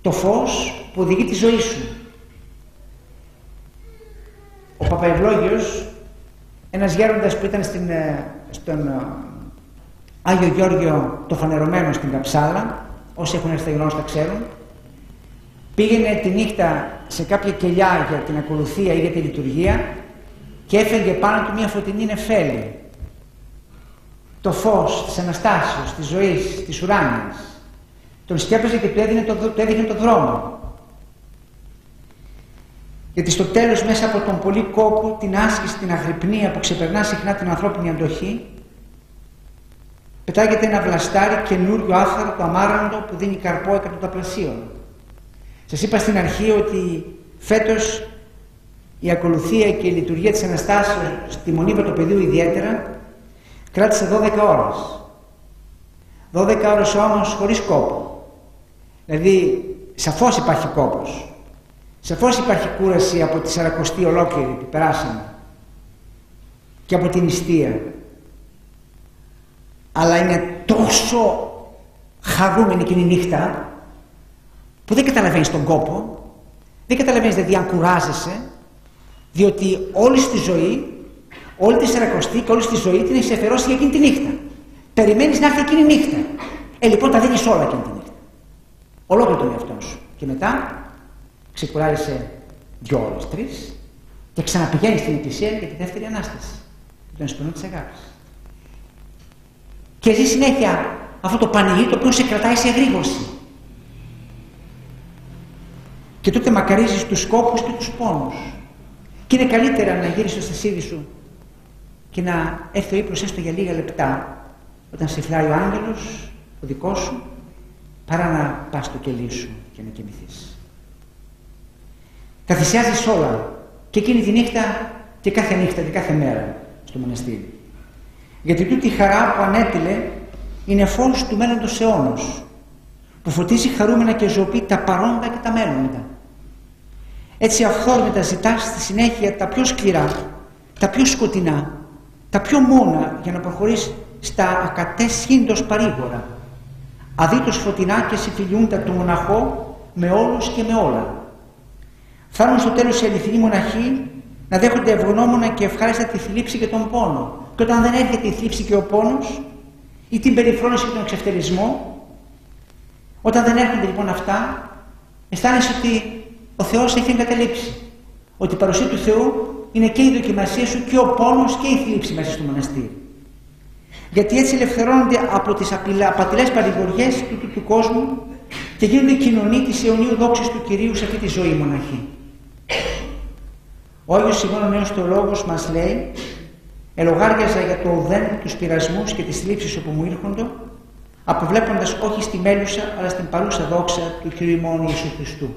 S2: Το φως που οδηγεί τη ζωή σου. Ο Παπαευλόγιος, ένας γέροντας που ήταν στην, ε, στον ε, Άγιο Γιώργιο το φανερωμένο στην Καψάλα, όσοι έχουν έρθει γνώση τα ξέρουν, πήγαινε τη νύχτα σε κάποια κελιά για την ακολουθία ή για τη λειτουργία και έφεγε πάνω του μια φωτεινή νεφέλη. Το φως της Αναστάσεως, της ζωής, της ουράνιας. Τον σκέπαζε και του έδινε το, του έδινε το δρόμο. Γιατί στο τέλος μέσα από τον πολύ κόπο, την άσκηση, την αγρυπνία που ξεπερνά συχνά την ανθρώπινη αντοχή, πετάγεται ένα βλαστάρι καινούριο άθαρο, το αμάραντο που δίνει καρπό εκατονταπλασίων. Σας είπα στην αρχή ότι φέτος η ακολουθία και η λειτουργία της Αναστάσεως στη Μονή Πρωτοπεδίου ιδιαίτερα κράτησε 12 ώρες. 12 ώρες όμως χωρίς κόπο. Δηλαδή σαφώς υπάρχει κόπος. Σαφώς υπάρχει κούραση από τη Σαρακοστή ολόκληρη που περάσαμε και από την νηστεία. Αλλά είναι τόσο χαρούμενη εκείνη η νύχτα που δεν καταλαβαίνεις τον κόπο, δεν καταλαβαίνεις δηλαδή αν κουράζεσαι, διότι όλη στη ζωή, όλη τη σαρακοστή και όλη τη ζωή την έχεις εφερώσει για εκείνη τη νύχτα. Περιμένεις να έρθει εκείνη η νύχτα. Ε, λοιπόν τα δίνεις όλα εκείνη τη νύχτα. Ολόκληρο τον εαυτό σου. Και μετά ξεκουράζεσαι δυο ώρες, τρεις και ξαναπηγαίνεις στην εκκλησία για τη δεύτερη Ανάσταση. Τον εσπερνό της αγάπης. Και ζει συνέχεια αυτό το πανηγύρι το οποίο σε κρατάει σε εγρήγορση. Και τότε μακαρίζεις τους σκόπους και τους πόνους. Και είναι καλύτερα να γύρισεις στο στασίδι σου και να έρθει ο ύπνος έστω για λίγα λεπτά όταν σε φυλάει ο άγγελος, ο δικός σου, παρά να πας στο κελί σου και να κοιμηθείς. Τα θυσιάζεις όλα και εκείνη τη νύχτα και κάθε νύχτα και κάθε μέρα στο μοναστήρι. Γιατί τούτη η χαρά που ανέτειλε είναι φως του μέλλοντος αιώνος που φωτίζει χαρούμενα και ζωοποιεί τα παρόντα και τα μέλλοντα. Έτσι αυθόρμητα ζητάς στη συνέχεια τα πιο σκληρά, τα πιο σκοτεινά, τα πιο μόνα για να προχωρείς στα ακατέσχυντος παρήγορα. Αδίτως φωτεινά και συμφιλιούντα το μοναχό με όλους και με όλα. Φτάνουν στο τέλος οι αληθινοί μοναχοί να δέχονται ευγνώμονα και ευχάριστα τη θλίψη και τον πόνο. Και όταν δεν έρχεται η θλίψη και ο πόνος ή την περιφρόνηση και τον εξευτερισμό, όταν δεν έρχονται λοιπόν αυτά, αισθάνεσαι ότι ο Θεός έχει εγκαταλείψει. Ότι η παρουσία του Θεού είναι και η δοκιμασία σου και ο πόνος και η θλίψη μέσα στο μοναστήρι. Γιατί έτσι ελευθερώνονται από τις απατηλές παρηγοριές του, του, του, κόσμου και γίνονται κοινωνοί της αιωνίου δόξης του Κυρίου σε αυτή τη ζωή μοναχή. Ο Άγιος Σιμών ο Νέος Θεολόγος μας λέει «Ελογάριαζα για το οδέν, τους πειρασμούς και τις θλίψεις όπου μου ήρχοντο, αποβλέποντας όχι στη μέλουσα αλλά στην παρούσα δόξα του Κυρίου Μόνου Ιησού Χριστού».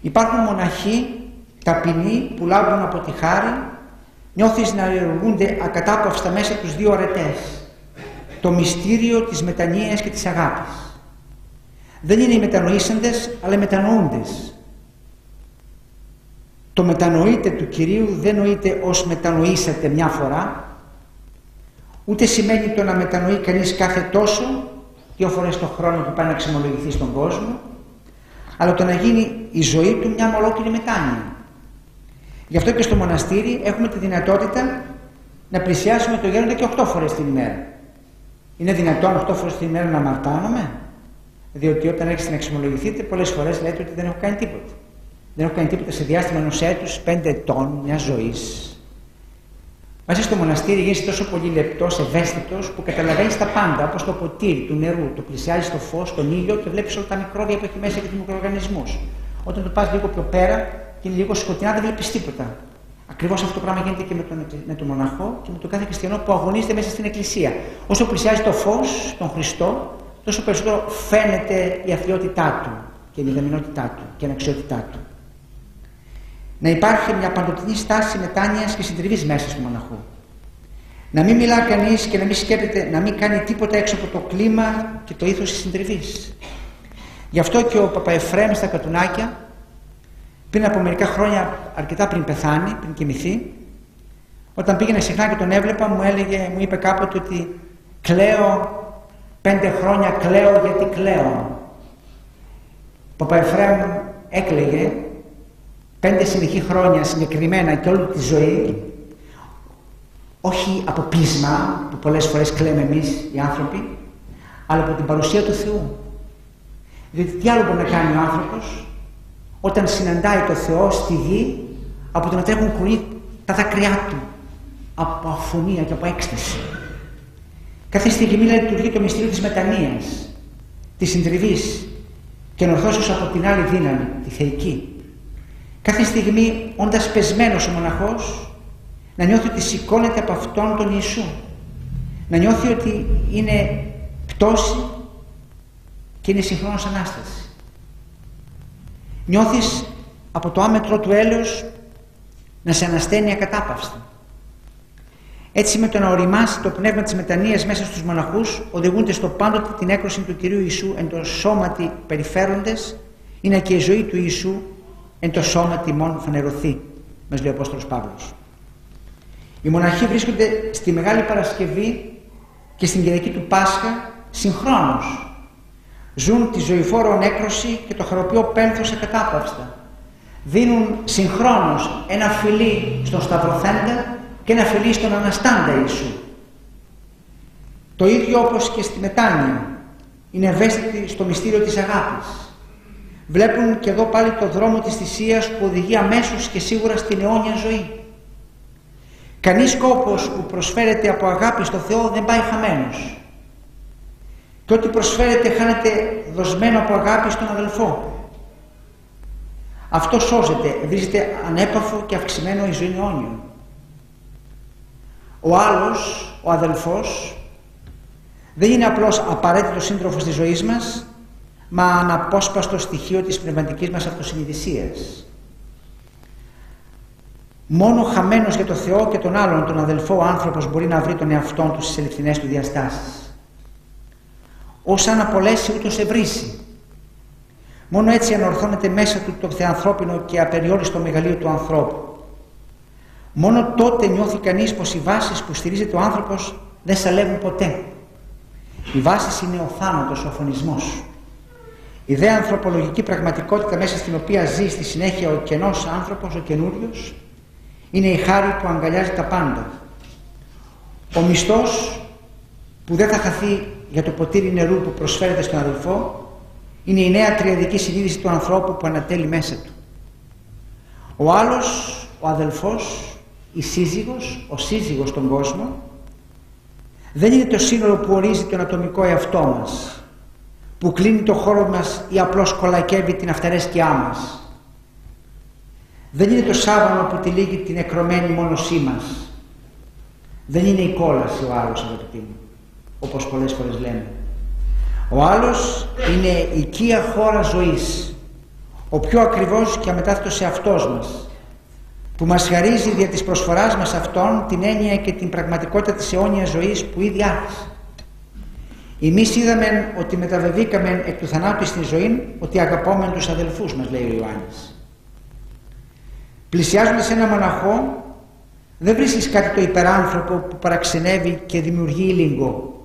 S2: Υπάρχουν μοναχοί ταπεινοί που λάβουν από τη χάρη. Νιώθεις να ιερουργούνται ακατάπαυστα μέσα τους δύο αρετές. Το μυστήριο της μετανοίας και της αγάπης. Δεν είναι οι μετανοήσαντες αλλά οι μετανοούντες. Το μετανοείτε του Κυρίου δεν νοείται ως μετανοήσατε μια φορά. Ούτε σημαίνει το να μετανοεί κανείς κάθε τόσο δύο φορές το χρόνο που πάει να ξεμολογηθεί στον κόσμο αλλά το να γίνει η ζωή του μια ολόκληρη μετάνοια. Γι' αυτό και στο μοναστήρι έχουμε τη δυνατότητα να πλησιάσουμε το γέροντα και 8 φορές την ημέρα. Είναι δυνατόν 8 φορές την ημέρα να αμαρτάνομαι, διότι όταν έρχεστε να εξομολογηθείτε πολλές φορές λέτε ότι δεν έχω κάνει τίποτα. Δεν έχω κάνει τίποτα σε διάστημα ενός έτους, 5 ετών, μιας ζωής. Μέσα στο μοναστήρι γίνεσαι τόσο πολύ λεπτός, ευαίσθητος, που καταλαβαίνεις τα πάντα, όπως το ποτήρι του νερού. Το πλησιάζεις στο φως, τον ήλιο και βλέπεις όλα τα μικρόβια που έχει μέσα και τους μικροοργανισμούς. Όταν το πας λίγο πιο πέρα και είναι λίγο σκοτεινά, δεν βλέπεις τίποτα. Ακριβώς αυτό το πράγμα γίνεται και με τον, με τον μοναχό και με τον κάθε χριστιανό που αγωνίζεται μέσα στην εκκλησία. Όσο πλησιάζει το φως, τον Χριστό, τόσο περισσότερο φαίνεται η αθλειότητά του και η μηδαμινότητά του και η αναξιότητά του να υπάρχει μια παντοτινή στάση μετάνοιας και συντριβής μέσα στο μοναχό. Να μην μιλά κανείς και να μην σκέπτεται, να μην κάνει τίποτα έξω από το κλίμα και το ήθος της συντριβής. Γι' αυτό και ο Παπαεφρέμ στα Κατουνάκια, πριν από μερικά χρόνια, αρκετά πριν πεθάνει, πριν κοιμηθεί, όταν πήγαινε συχνά και τον έβλεπα, μου έλεγε, μου είπε κάποτε ότι κλαίω πέντε χρόνια, κλαίω γιατί κλαίω. Ο Παπαεφρέμ έκλαιγε πέντε συνεχή χρόνια συγκεκριμένα και όλη τη ζωή όχι από πείσμα που πολλές φορές κλαίμε εμείς οι άνθρωποι αλλά από την παρουσία του Θεού. Διότι τι άλλο μπορεί να κάνει ο άνθρωπος όταν συναντάει το Θεό στη γη από το να τρέχουν κουνή τα δάκρυά του από αφωνία και από έκσταση. Κάθε στιγμή να λειτουργεί το μυστήριο της μετανοίας της συντριβής και ενορθώσεως από την άλλη δύναμη, τη θεϊκή Κάθε στιγμή, όντας πεσμένος ο μοναχός, να νιώθει ότι σηκώνεται από αυτόν τον Ιησού. Να νιώθει ότι είναι πτώση και είναι συγχρόνως Ανάσταση. Νιώθεις από το άμετρο του έλεος να σε ανασταίνει ακατάπαυστα. Έτσι με το να οριμάσει το πνεύμα της μετανοίας μέσα στους μοναχούς οδηγούνται στο πάντοτε την έκρωση του Κυρίου Ιησού εν το σώματι περιφέροντες είναι και η ζωή του Ιησού εν το σώμα τιμών φανερωθεί, μας λέει ο Απόστολος Παύλος. Οι μοναχοί βρίσκονται στη Μεγάλη Παρασκευή και στην Κυριακή του Πάσχα συγχρόνως. Ζουν τη ζωηφόρο νέκρωση και το χαροποιό πένθος ακατάπαυστα. Δίνουν συγχρόνως ένα φιλί στον Σταυροθέντα και ένα φιλί στον Αναστάντα Ιησού. Το ίδιο όπως και στη μετάνοια είναι ευαίσθητη στο μυστήριο της αγάπης βλέπουν και εδώ πάλι το δρόμο της θυσίας που οδηγεί αμέσως και σίγουρα στην αιώνια ζωή. Κανείς κόπος που προσφέρεται από αγάπη στο Θεό δεν πάει χαμένος. Και ό,τι προσφέρεται χάνεται δοσμένο από αγάπη στον αδελφό. Αυτό σώζεται, βρίσκεται ανέπαφο και αυξημένο η ζωή αιώνιων. Ο άλλος, ο αδελφός, δεν είναι απλώς απαραίτητος σύντροφος της ζωής μας, μα αναπόσπαστο στοιχείο της πνευματικής μας αυτοσυνειδησίας. Μόνο χαμένος για το Θεό και τον άλλον, τον αδελφό ο άνθρωπος μπορεί να βρει τον εαυτό του στις ελευθυνές του διαστάσεις. Ως αν απολέσει ούτως ευρύσει. Μόνο έτσι ανορθώνεται μέσα του το θεανθρώπινο και απεριόριστο μεγαλείο του ανθρώπου. Μόνο τότε νιώθει κανείς πως οι βάσεις που στηρίζεται ο άνθρωπος δεν σαλεύουν ποτέ. Οι βάσεις είναι ο θάνατος, ο φωνισμός. Η δε ανθρωπολογική πραγματικότητα μέσα στην οποία ζει στη συνέχεια ο κενός άνθρωπος, ο καινούριος, είναι η χάρη που αγκαλιάζει τα πάντα. Ο μισθός που δεν θα χαθεί για το ποτήρι νερού που προσφέρεται στον αδελφό είναι η νέα τριαδική συνείδηση του ανθρώπου που ανατέλει μέσα του. Ο άλλος, ο αδελφός, η σύζυγος, ο σύζυγος στον κόσμο δεν είναι το σύνολο που ορίζει τον ατομικό εαυτό μας που κλείνει το χώρο μας ή απλώς κολακεύει την αυταρέσκειά μας. Δεν είναι το σάβανο που τυλίγει την εκρωμένη μόνωσή μας. Δεν είναι η κόλαση ο άλλος αγαπητοί μου, όπως πολλές φορές λέμε. Ο άλλος είναι οικία χώρα ζωής, ο πιο ακριβώς και αμετάθετος αυτός μας που μας χαρίζει δια της προσφοράς μας αυτόν την έννοια και την πραγματικότητα της αιώνιας ζωής που ήδη άφησε. Εμείς είδαμε ότι μεταβεβήκαμε εκ του θανάτου στην ζωή ότι αγαπώμε τους αδελφούς μας λέει ο Ιωάννης. Πλησιάζοντας ένα μοναχό δεν βρίσκεις κάτι το υπεράνθρωπο που παραξενεύει και δημιουργεί ήλιγκο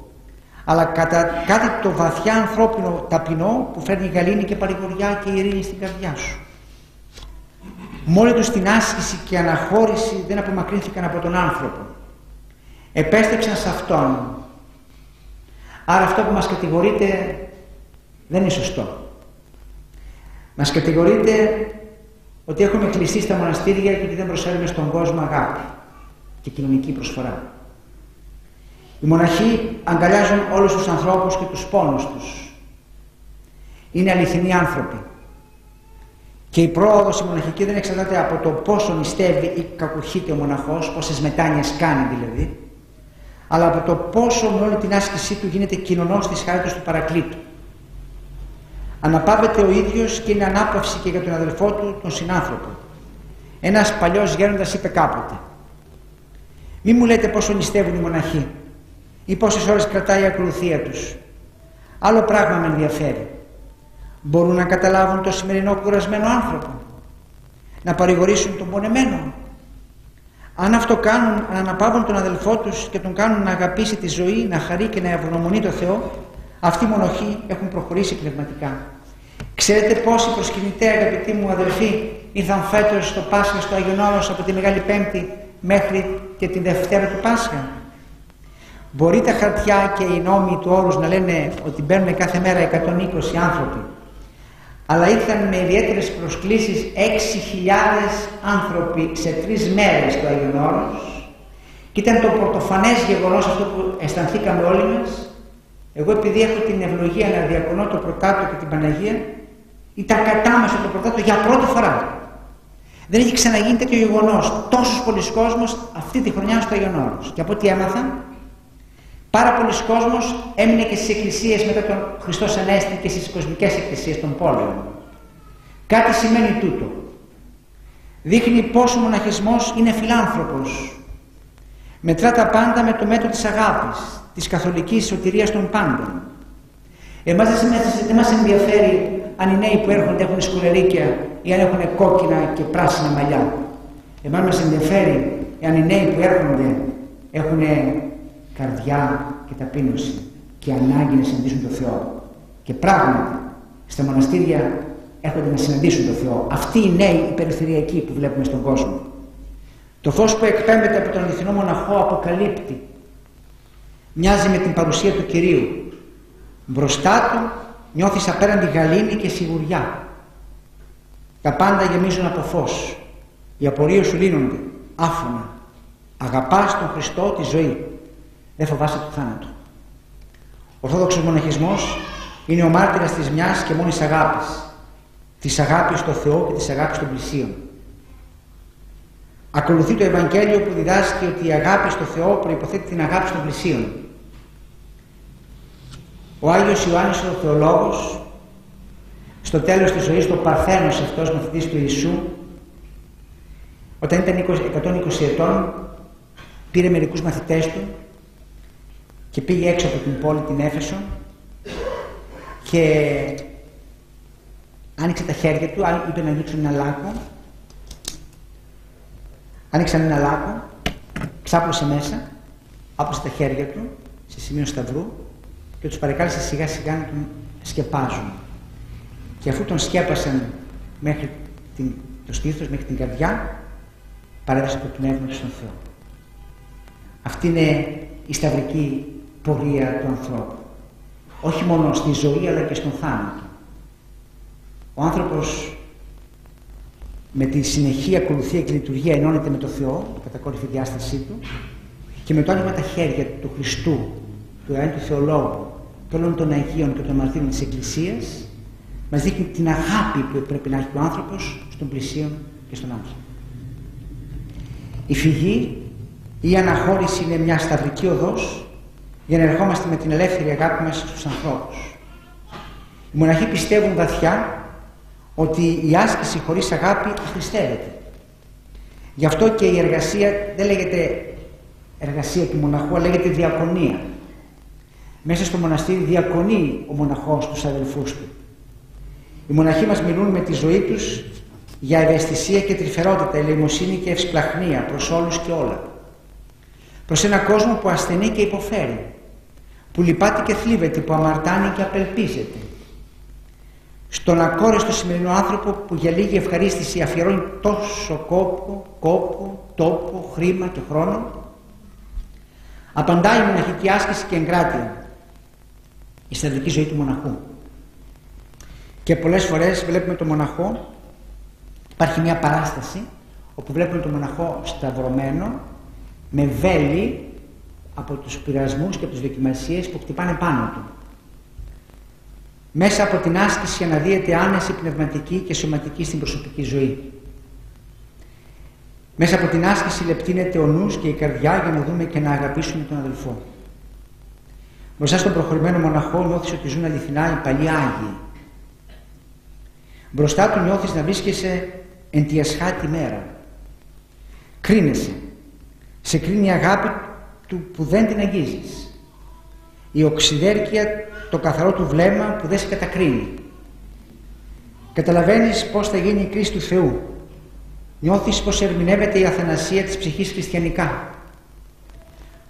S2: αλλά κατά, κάτι το βαθιά ανθρώπινο ταπεινό που φέρνει γαλήνη και παρηγοριά και ειρήνη στην καρδιά σου. Μόλι τους την άσκηση και αναχώρηση δεν απομακρύνθηκαν από τον άνθρωπο. Επέστρεψαν σε Αυτόν. Άρα αυτό που μας κατηγορείται δεν είναι σωστό. Μας κατηγορείται ότι έχουμε κλειστεί στα μοναστήρια και ότι δεν προσφέρουμε στον κόσμο αγάπη και κοινωνική προσφορά. Οι μοναχοί αγκαλιάζουν όλους τους ανθρώπους και τους πόνους τους. Είναι αληθινοί άνθρωποι. Και η πρόοδος η μοναχική δεν εξαρτάται από το πόσο νηστεύει ή κακουχείται ο μοναχός, πόσες μετάνοιες κάνει δηλαδή, αλλά από το πόσο με όλη την άσκησή του γίνεται κοινωνός της χάριτος του παρακλήτου. Αναπαύεται ο ίδιος και είναι ανάπαυση και για τον αδελφό του, τον συνάνθρωπο. Ένας παλιός γέροντας είπε κάποτε «Μη μου λέτε πόσο νηστεύουν οι μοναχοί ή πόσες ώρες κρατάει η ακολουθία τους. Άλλο πράγμα με ενδιαφέρει. Μπορούν να καταλάβουν το σημερινό κουρασμένο άνθρωπο. Να παρηγορήσουν τον πονεμένο. Αν αυτό κάνουν, αν αναπαύουν τον αδελφό τους και τον κάνουν να αγαπήσει τη ζωή, να χαρεί και να ευγνωμονεί το Θεό, αυτοί οι μονοχοί έχουν προχωρήσει πνευματικά. Ξέρετε πόσοι προσκυνητέ αγαπητοί μου αδελφοί ήρθαν φέτος στο Πάσχα στο Άγιον Όρος από τη Μεγάλη Πέμπτη μέχρι και τη Δευτέρα του Πάσχα; Μπορεί τα χαρτιά και οι νόμοι του όρους να λένε ότι μπαίνουν κάθε μέρα 120 άνθρωποι; Αλλά ήρθαν με ιδιαίτερες προσκλήσεις 6.000 άνθρωποι σε τρεις μέρες στο Άγιον Όρος και ήταν το πρωτοφανές γεγονός αυτό που αισθανθήκαμε όλοι μας εγώ επειδή έχω την ευλογία να διακονώ το πρωτάτο και την Παναγία ήταν κατάμεσο το πρωτάτο για πρώτη φορά. Δεν έχει ξαναγίνει τέτοιο γεγονός. Τόσος πολλοί κόσμος αυτή τη χρονιά στο Άγιον Όρος. Και από ό,τι έμαθα, Πάρα πολλοί κόσμος έμεινε και στις εκκλησίες μετά τον Χριστός Ανέστη και στις κοσμικές εκκλησίες των πόλεων. Κάτι σημαίνει τούτο. Δείχνει πόσο ο μοναχισμός είναι φιλάνθρωπος. Μετρά τα πάντα με το μέτρο της αγάπης, της καθολικής σωτηρίας των πάντων. Εμάς δεν μας ενδιαφέρει αν οι νέοι που έρχονται έχουν σκουλερίκια ή αν έχουν κόκκινα και πράσινα μαλλιά. Εμάς μας ενδιαφέρει αν οι νέοι που έρχονται έχουν καρδιά και ταπείνωση και ανάγκη να συναντήσουν τον Θεό. Και πράγματι, στα μοναστήρια έρχονται να συναντήσουν τον Θεό. Αυτοί οι νέοι οι περιφερειακοί που βλέπουμε στον κόσμο. Το φως που εκπέμπεται από τον αληθινό μοναχό αποκαλύπτει. Μοιάζει με την παρουσία του Κυρίου. Μπροστά του νιώθεις απέραντη γαλήνη και σιγουριά. Τα πάντα γεμίζουν από φως. Οι απορίες σου λύνονται. Άφωνα. Αγαπάς τον Χριστό τη ζωή. Δεν φοβάσαι το θάνατο. Ο Ορθόδοξος μοναχισμός είναι ο μάρτυρας της μιας και μόνης αγάπης. Της αγάπης στο Θεό και της αγάπης των πλησίων. Ακολουθεί το Ευαγγέλιο που διδάσκει ότι η αγάπη στο Θεό προϋποθέτει την αγάπη των πλησίων. Ο Άγιος Ιωάννης ο Θεολόγος στο τέλος της ζωής του ο Παρθένος αυτός μαθητής του Ιησού όταν ήταν 120 ετών πήρε μερικούς μαθητές του και πήγε έξω από την πόλη την Έφεσο και άνοιξε τα χέρια του, είπε να ανοίξουν ένα λάκκο. Άνοιξαν ένα λάκκο ξάπλωσε μέσα άπλωσε τα χέρια του σε σημείο σταυρού και τους παρεκάλεσε σιγά σιγά να τον σκεπάζουν. Και αφού τον σκέπασαν μέχρι την, το στήθος, μέχρι την καρδιά παρέδωσε το πνεύμα του στον Θεό. Αυτή είναι η σταυρική πορεία του ανθρώπου. Όχι μόνο στη ζωή αλλά και στον θάνατο. Ο άνθρωπος με τη συνεχή ακολουθία και λειτουργία ενώνεται με το Θεό, κατά κόρυφη διάστασή του, και με το άνοιγμα τα χέρια του Χριστού, του Ιωάννη του Θεολόγου, και όλων των Αγίων και των Μαρτύρων της Εκκλησίας, μας δείχνει την αγάπη που πρέπει να έχει ο άνθρωπος στον πλησίον και στον άνθρωπο. Η φυγή ή η αναχώρηση είναι μια σταυρική οδός για να ερχόμαστε με την ελεύθερη αγάπη μας στους ανθρώπους. Οι μοναχοί πιστεύουν βαθιά ότι η άσκηση χωρίς αγάπη αχρηστεύεται. Γι' αυτό και η εργασία δεν λέγεται εργασία του μοναχού, αλλά λέγεται διακονία. Μέσα στο μοναστήρι διακονεί ο μοναχός τους αδελφούς του. Οι μοναχοί μας μιλούν με τη ζωή τους για ευαισθησία και τρυφερότητα, ελεημοσύνη και ευσπλαχνία προς όλους και όλα. Προς ένα κόσμο που ασθενεί και υποφέρει, που λυπάται και θλίβεται, που αμαρτάνει και απελπίζεται. Στον ακόρεστο σημερινό άνθρωπο που για λίγη ευχαρίστηση αφιερώνει τόσο κόπο, κόπο, τόπο, χρήμα και χρόνο, απαντάει η μοναχική άσκηση και εγκράτεια, η στρατική ζωή του μοναχού. Και πολλές φορές βλέπουμε τον μοναχό, υπάρχει μια παράσταση όπου βλέπουμε τον μοναχό σταυρωμένο με βέλη από τους πειρασμούς και από τις δοκιμασίες που χτυπάνε πάνω του. Μέσα από την άσκηση αναδύεται άνεση πνευματική και σωματική στην προσωπική ζωή. Μέσα από την άσκηση λεπτύνεται ο νους και η καρδιά για να δούμε και να αγαπήσουμε τον αδελφό. Μπροστά στον προχωρημένο μοναχό νιώθεις ότι ζουν αληθινά οι παλιοί Άγιοι. Μπροστά του νιώθεις να βρίσκεσαι εν τη ασχάτη μέρα. Κρίνεσαι. Σε κρίνει η αγάπη του που δεν την αγγίζεις. Η οξυδέρκεια, το καθαρό του βλέμμα που δεν σε κατακρίνει. Καταλαβαίνεις πώς θα γίνει η κρίση του Θεού. Νιώθεις πώς ερμηνεύεται η αθανασία της ψυχής χριστιανικά.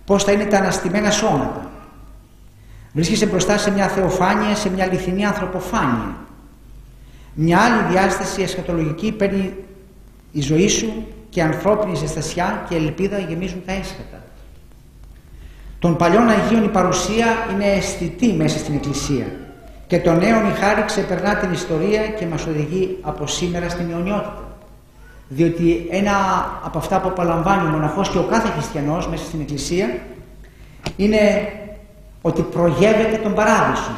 S2: Πώς θα είναι τα αναστημένα σώματα. Βρίσκεσαι μπροστά σε μια θεοφάνεια, σε μια αληθινή ανθρωποφάνεια. Μια άλλη διάσταση εσχατολογική παίρνει η ζωή σου και ανθρώπινη ζεστασιά και ελπίδα γεμίζουν τα έσχατα. Των παλιών Αγίων η παρουσία είναι αισθητή μέσα στην Εκκλησία και των νέων η χάρη ξεπερνά την ιστορία και μας οδηγεί από σήμερα στην αιωνιότητα. Διότι ένα από αυτά που απολαμβάνει ο μοναχός και ο κάθε χριστιανός μέσα στην Εκκλησία είναι ότι προγεύεται τον παράδεισο.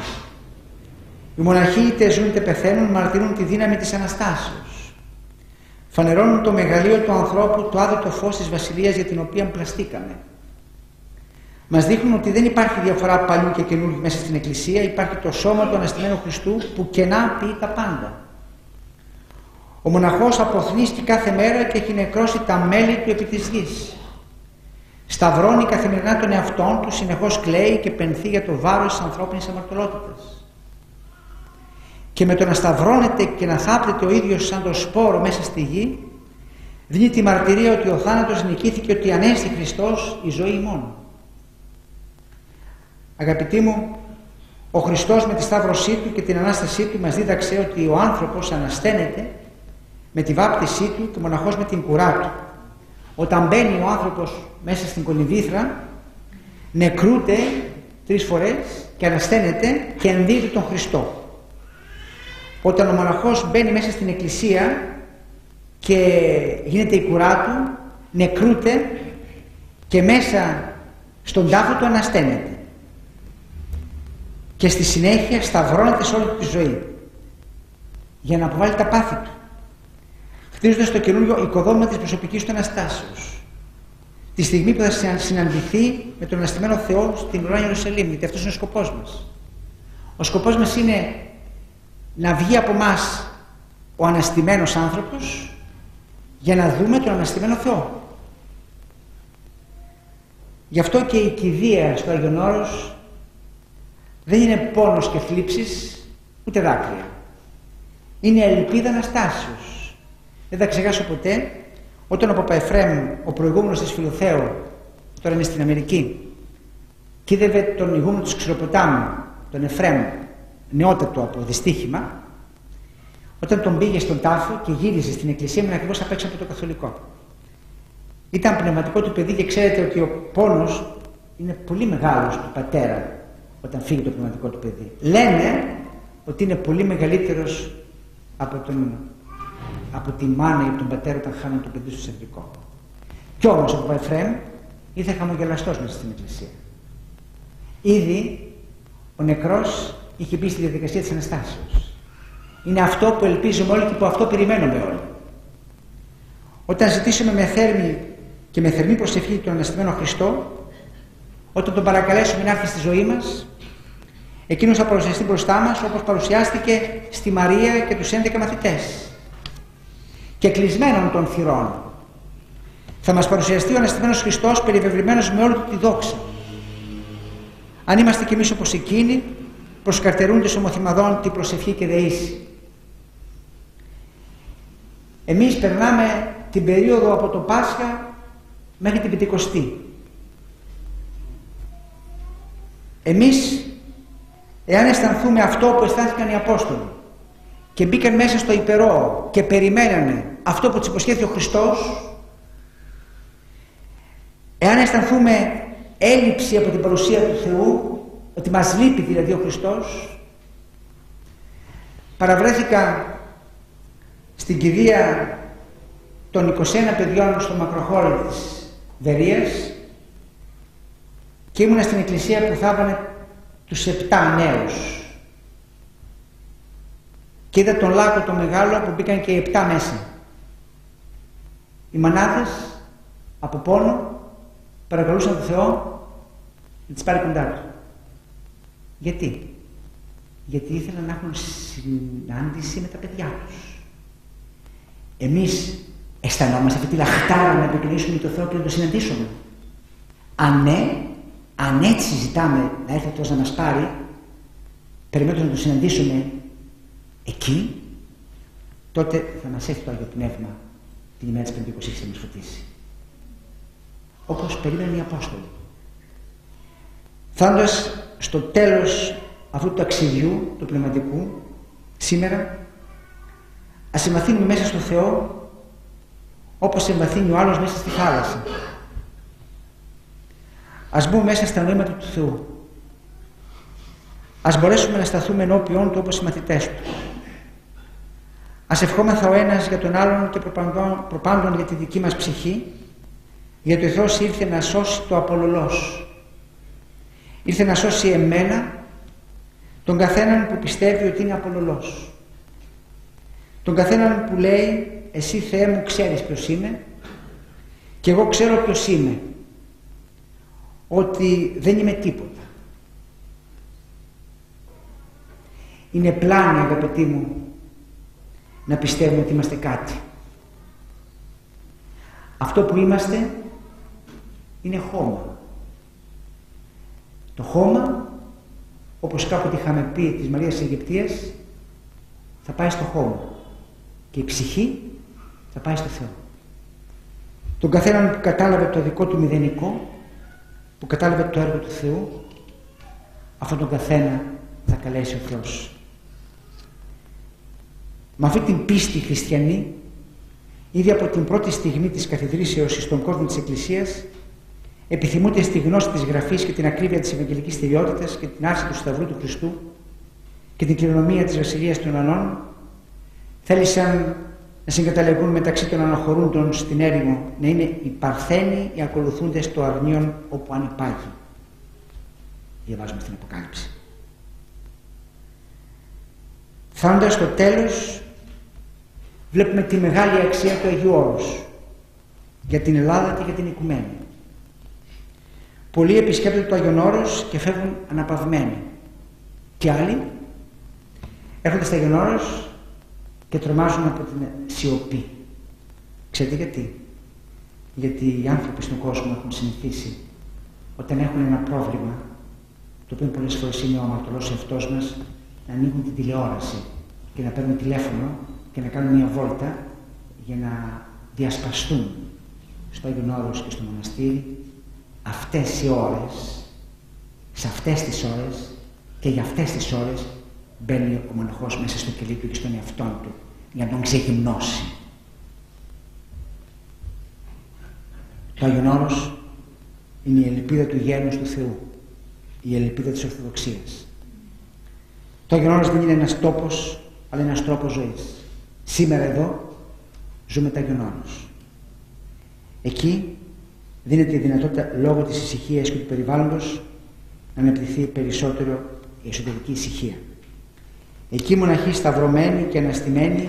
S2: Οι μοναχοί είτε ζουν είτε πεθαίνουν μαρτυρούν τη δύναμη της Αναστάσεως. Φανερώνουν το μεγαλείο του ανθρώπου το άδειτο φως της Βασιλείας για την οποία πλαστήκαμε. Μας δείχνουν ότι δεν υπάρχει διαφορά παλιού και καινούργιου μέσα στην Εκκλησία, υπάρχει το σώμα του Αναστημένου Χριστού που κενά πει τα πάντα. Ο μοναχός αποθνίστηκε κάθε μέρα και έχει νεκρώσει τα μέλη του επί της γης. Σταυρώνει καθημερινά τον εαυτόν του, συνεχώς κλαίει και πενθεί για το βάρος της ανθρώπινης αμαρτωλότητας. Και με το να σταυρώνεται και να θάπτεται ο ίδιος σαν το σπόρο μέσα στη γη, δίνει τη μαρτυρία ότι ο θάνατος νικήθηκε, ότι ανέστη Χριστός η ζωή μόνο. Αγαπητοί μου, ο Χριστός με τη σταύρωσή Του και την Ανάστασή Του μας δίδαξε ότι ο άνθρωπος ανασταίνεται με τη βάπτισή Του και ο μοναχός με την κουρά Του. Όταν μπαίνει ο άνθρωπος μέσα στην κολυμβήθρα, νεκρούται τρεις φορές και ανασταίνεται και ενδίδει τον Χριστό. Όταν ο μοναχός μπαίνει μέσα στην εκκλησία και γίνεται η κουρά του, νεκρούται και μέσα στον τάφο του ανασταίνεται και στη συνέχεια σταυρώνεται σε όλη τη ζωή. Για να αποβάλει τα πάθη του. Χτίζοντας το καινούργιο οικοδόμημα της προσωπικής του Αναστάσεως. Τη στιγμή που θα συναντηθεί με τον αναστημένο Θεό στην ουράνια Ιερουσαλήμ γιατί αυτός είναι ο σκοπός μας. Ο σκοπός μας είναι να βγει από εμά ο αναστημένος άνθρωπος για να δούμε τον αναστημένο Θεό. Γι' αυτό και η κηδεία στο Άγιον Όρος δεν είναι πόνος και θλίψεις, ούτε δάκρυα. Είναι ελπίδα Αναστάσεως. Δεν θα ξεχάσω ποτέ όταν ο Παπαεφρέμ, ο προηγούμενος της Φιλοθέου, τώρα είναι στην Αμερική, κοίδευε τον ηγούμενο του Ξηροποτάμου, τον Εφρέμ, νεότατο από δυστύχημα, όταν τον πήγε στον τάφο και γύριζε στην εκκλησία με ακριβώς απ' από το καθολικό. Ήταν πνευματικό του παιδί και ξέρετε ότι ο πόνος είναι πολύ μεγάλος του πατέρα όταν φύγει το πνευματικό του παιδί. Λένε ότι είναι πολύ μεγαλύτερος από, τον, από τη μάνα ή από τον πατέρα όταν χάνει το παιδί στο σερβικό. Κι όμως ο Παπαϊφρέμ ήρθε χαμογελαστός μέσα στην εκκλησία. Ήδη ο νεκρός είχε μπει στη διαδικασία της Αναστάσεως. Είναι αυτό που ελπίζουμε όλοι και που αυτό περιμένουμε όλοι. Όταν ζητήσουμε με θέρμη και με θερμή προσευχή τον Αναστημένο Χριστό, όταν τον παρακαλέσουμε να έρθει στη ζωή μας, Εκείνος θα παρουσιαστεί μπροστά μας όπως παρουσιάστηκε στη Μαρία και τους 11 μαθητές. Και κλεισμένων των θυρών. Θα μας παρουσιαστεί ο Αναστημένος Χριστός περιβεβλημένος με όλη τη δόξα. Αν είμαστε κι εμείς όπως εκείνοι, προσκαρτερούνται ομοθυμαδών την προσευχή και δεήση. Εμείς περνάμε την περίοδο από το Πάσχα μέχρι την Πεντηκοστή. Εμείς, εάν αισθανθούμε αυτό που αισθάνθηκαν οι Απόστολοι και μπήκαν μέσα στο υπερό και περιμένανε αυτό που τους υποσχέθηκε ο Χριστός, εάν αισθανθούμε έλλειψη από την παρουσία του Θεού, ότι μας λείπει δηλαδή ο Χριστός, παραβρέθηκα στην κηδεία των 21 παιδιών στο μακροχώρο της Βερίας και ήμουνα στην εκκλησία που θάβανε τους 7 νέους και είδα τον λάκκο το μεγάλο που μπήκαν και οι 7 μέσα. Οι μανάδες από πόνο παρακαλούσαν τον Θεό να τις πάρει κοντά τους. Γιατί; Γιατί ήθελαν να έχουν συνάντηση με τα παιδιά τους. Εμείς αισθανόμαστε αυτή τη λαχτάρα να επικοινωνήσουμε το Θεό και να το συναντήσουμε. Αν ναι, αν έτσι ζητάμε να έρθει αυτός να μας πάρει, περιμένουμε να το συναντήσουμε εκεί, τότε θα μας έρθει το Άγιο Πνεύμα την ημέρα της Πεντηκοσύχης να μας φωτίσει. Όπως περίμεναν οι Απόστολοι. Φτάνοντας στο τέλος αυτού του ταξιδιού του πνευματικού, σήμερα Ας εμβαθύνουμε μέσα στο Θεό όπως εμβαθύνει ο άλλος μέσα στη θάλασσα. Ας μπούμε μέσα στα νοήματα του Θεού. Ας μπορέσουμε να σταθούμε ενώπιον του όπως οι μαθητές του. Ας ευχόμεθα ο ένας για τον άλλον και προπάντων για τη δική μας ψυχή, γιατί ο Θεός ήρθε να σώσει το απολολός. Ήρθε να σώσει εμένα, τον καθέναν που πιστεύει ότι είναι απολολός. Τον καθέναν που λέει εσύ Θεέ μου ξέρεις ποιος είμαι και εγώ ξέρω ποιος είμαι. Ότι δεν είμαι τίποτα. Είναι πλάνη αγαπητοί μου να πιστεύουμε ότι είμαστε κάτι. Αυτό που είμαστε είναι χώμα. Το χώμα, όπως κάποτε είχαμε πει της Μαρίας Αιγυπτίας, θα πάει στο χώμα και η ψυχή θα πάει στο Θεό. Τον καθέναν που κατάλαβε το δικό του μηδενικό, που κατάλαβε το έργο του Θεού, αυτόν τον καθένα θα καλέσει ο Θεός. Με αυτή την πίστη χριστιανή, ήδη από την πρώτη στιγμή της καθιδρύσεως στον κόσμο της Εκκλησίας, επιθυμούνται στη γνώση της Γραφής και την ακρίβεια της Ευαγγελικής Τελειότητας και την άρση του Σταυρού του Χριστού και την κληρονομία της Βασιλείας των Ανών, Θέλησαν να συγκαταλεγούν μεταξύ των αναχωρούντων στην έρημο να είναι οι παρθένοι οι ακολουθούντες το αρνίον όπου αν υπάρχει. Διαβάζουμε στην Αποκάλυψη. Φτάνοντας στο τέλος βλέπουμε τη μεγάλη αξία του Αγίου Όρους για την Ελλάδα και για την Οικουμένη. Πολλοί επισκέπτονται το Αγιον Όρος και φεύγουν αναπαυμένοι. Και άλλοι έρχονται στο Αγιον Όρος και τρομάζουν από την σιωπή. Ξέρετε γιατί; Γιατί οι άνθρωποι στον κόσμο έχουν συνηθίσει όταν έχουν ένα πρόβλημα, το οποίο πολλές φορές είναι ο αμαρτωλός εαυτός μας, να ανοίγουν την τηλεόραση και να παίρνουν τηλέφωνο και να κάνουν μια βόλτα για να διασπαστούν στο Άγιον Όρος και στο μοναστήρι αυτές οι ώρες, σε αυτές τις ώρες και για αυτές τις ώρες μπαίνει ο μοναχός μέσα στο κελί του και στον εαυτό του για να τον ξεγυμνώσει. Το Άγιον Όρος είναι η ελπίδα του γένους του Θεού, η ελπίδα της Ορθοδοξίας. Το Άγιον Όρος δεν είναι ένας τόπος, αλλά ένας τρόπος ζωής. Σήμερα εδώ ζούμε το Άγιον Όρος. Εκεί δίνεται η δυνατότητα λόγω της ησυχίας και του περιβάλλοντος να αναπτυχθεί περισσότερο η εσωτερική ησυχία. Εκεί οι μοναχοί σταυρωμένοι και αναστημένοι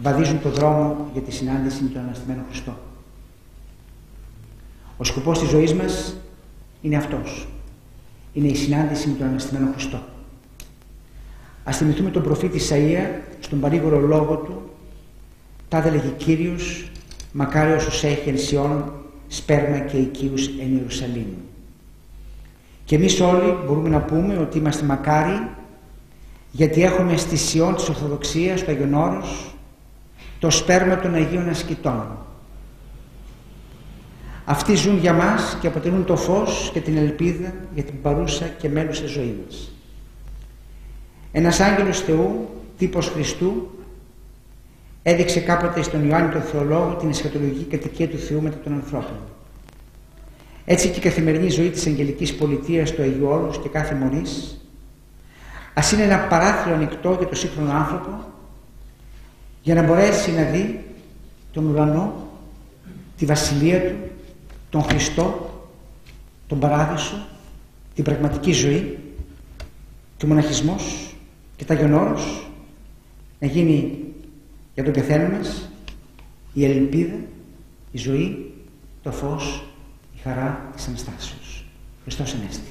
S2: βαδίζουν το δρόμο για τη συνάντηση με τον αναστημένο Χριστό. Ο σκοπός της ζωής μας είναι αυτός. Είναι η συνάντηση με τον αναστημένο Χριστό. Ας θυμηθούμε τον προφήτη Ισαΐα στον παρήγορο λόγο του τα έλεγε Κύριος μακάριος ως έχει εν Σιών σπέρμα και οικείους εν Ιερουσαλήμ. Και εμείς όλοι μπορούμε να πούμε ότι είμαστε μακάρι γιατί έχουμε στη Σιών της Ορθοδοξίας, στο Αγιον Όρος, το σπέρμα των Αγίων Ασκητών. Αυτοί ζουν για μας και αποτελούν το φως και την ελπίδα για την παρούσα και μέλουσα ζωή μας. Ένας άγγελος Θεού, τύπος Χριστού, έδειξε κάποτε στον Ιωάννη τον Θεολόγο την εσχατολογική κατοικία του Θεού μετά των ανθρώπων. Έτσι και η καθημερινή ζωή της αγγελικής πολιτείας του Αγίου Όρους και κάθε μονής ας είναι ένα παράθυρο ανοιχτό για τον σύγχρονο άνθρωπο για να μπορέσει να δει τον ουρανό, τη βασιλεία του, τον Χριστό, τον Παράδεισο, την πραγματική ζωή και ο μοναχισμός και τα Όρος να γίνει για τον καθένα μας η ελπίδα, η ζωή, το φως, η χαρά της Αναστάσεως. Χριστός Ανέστη.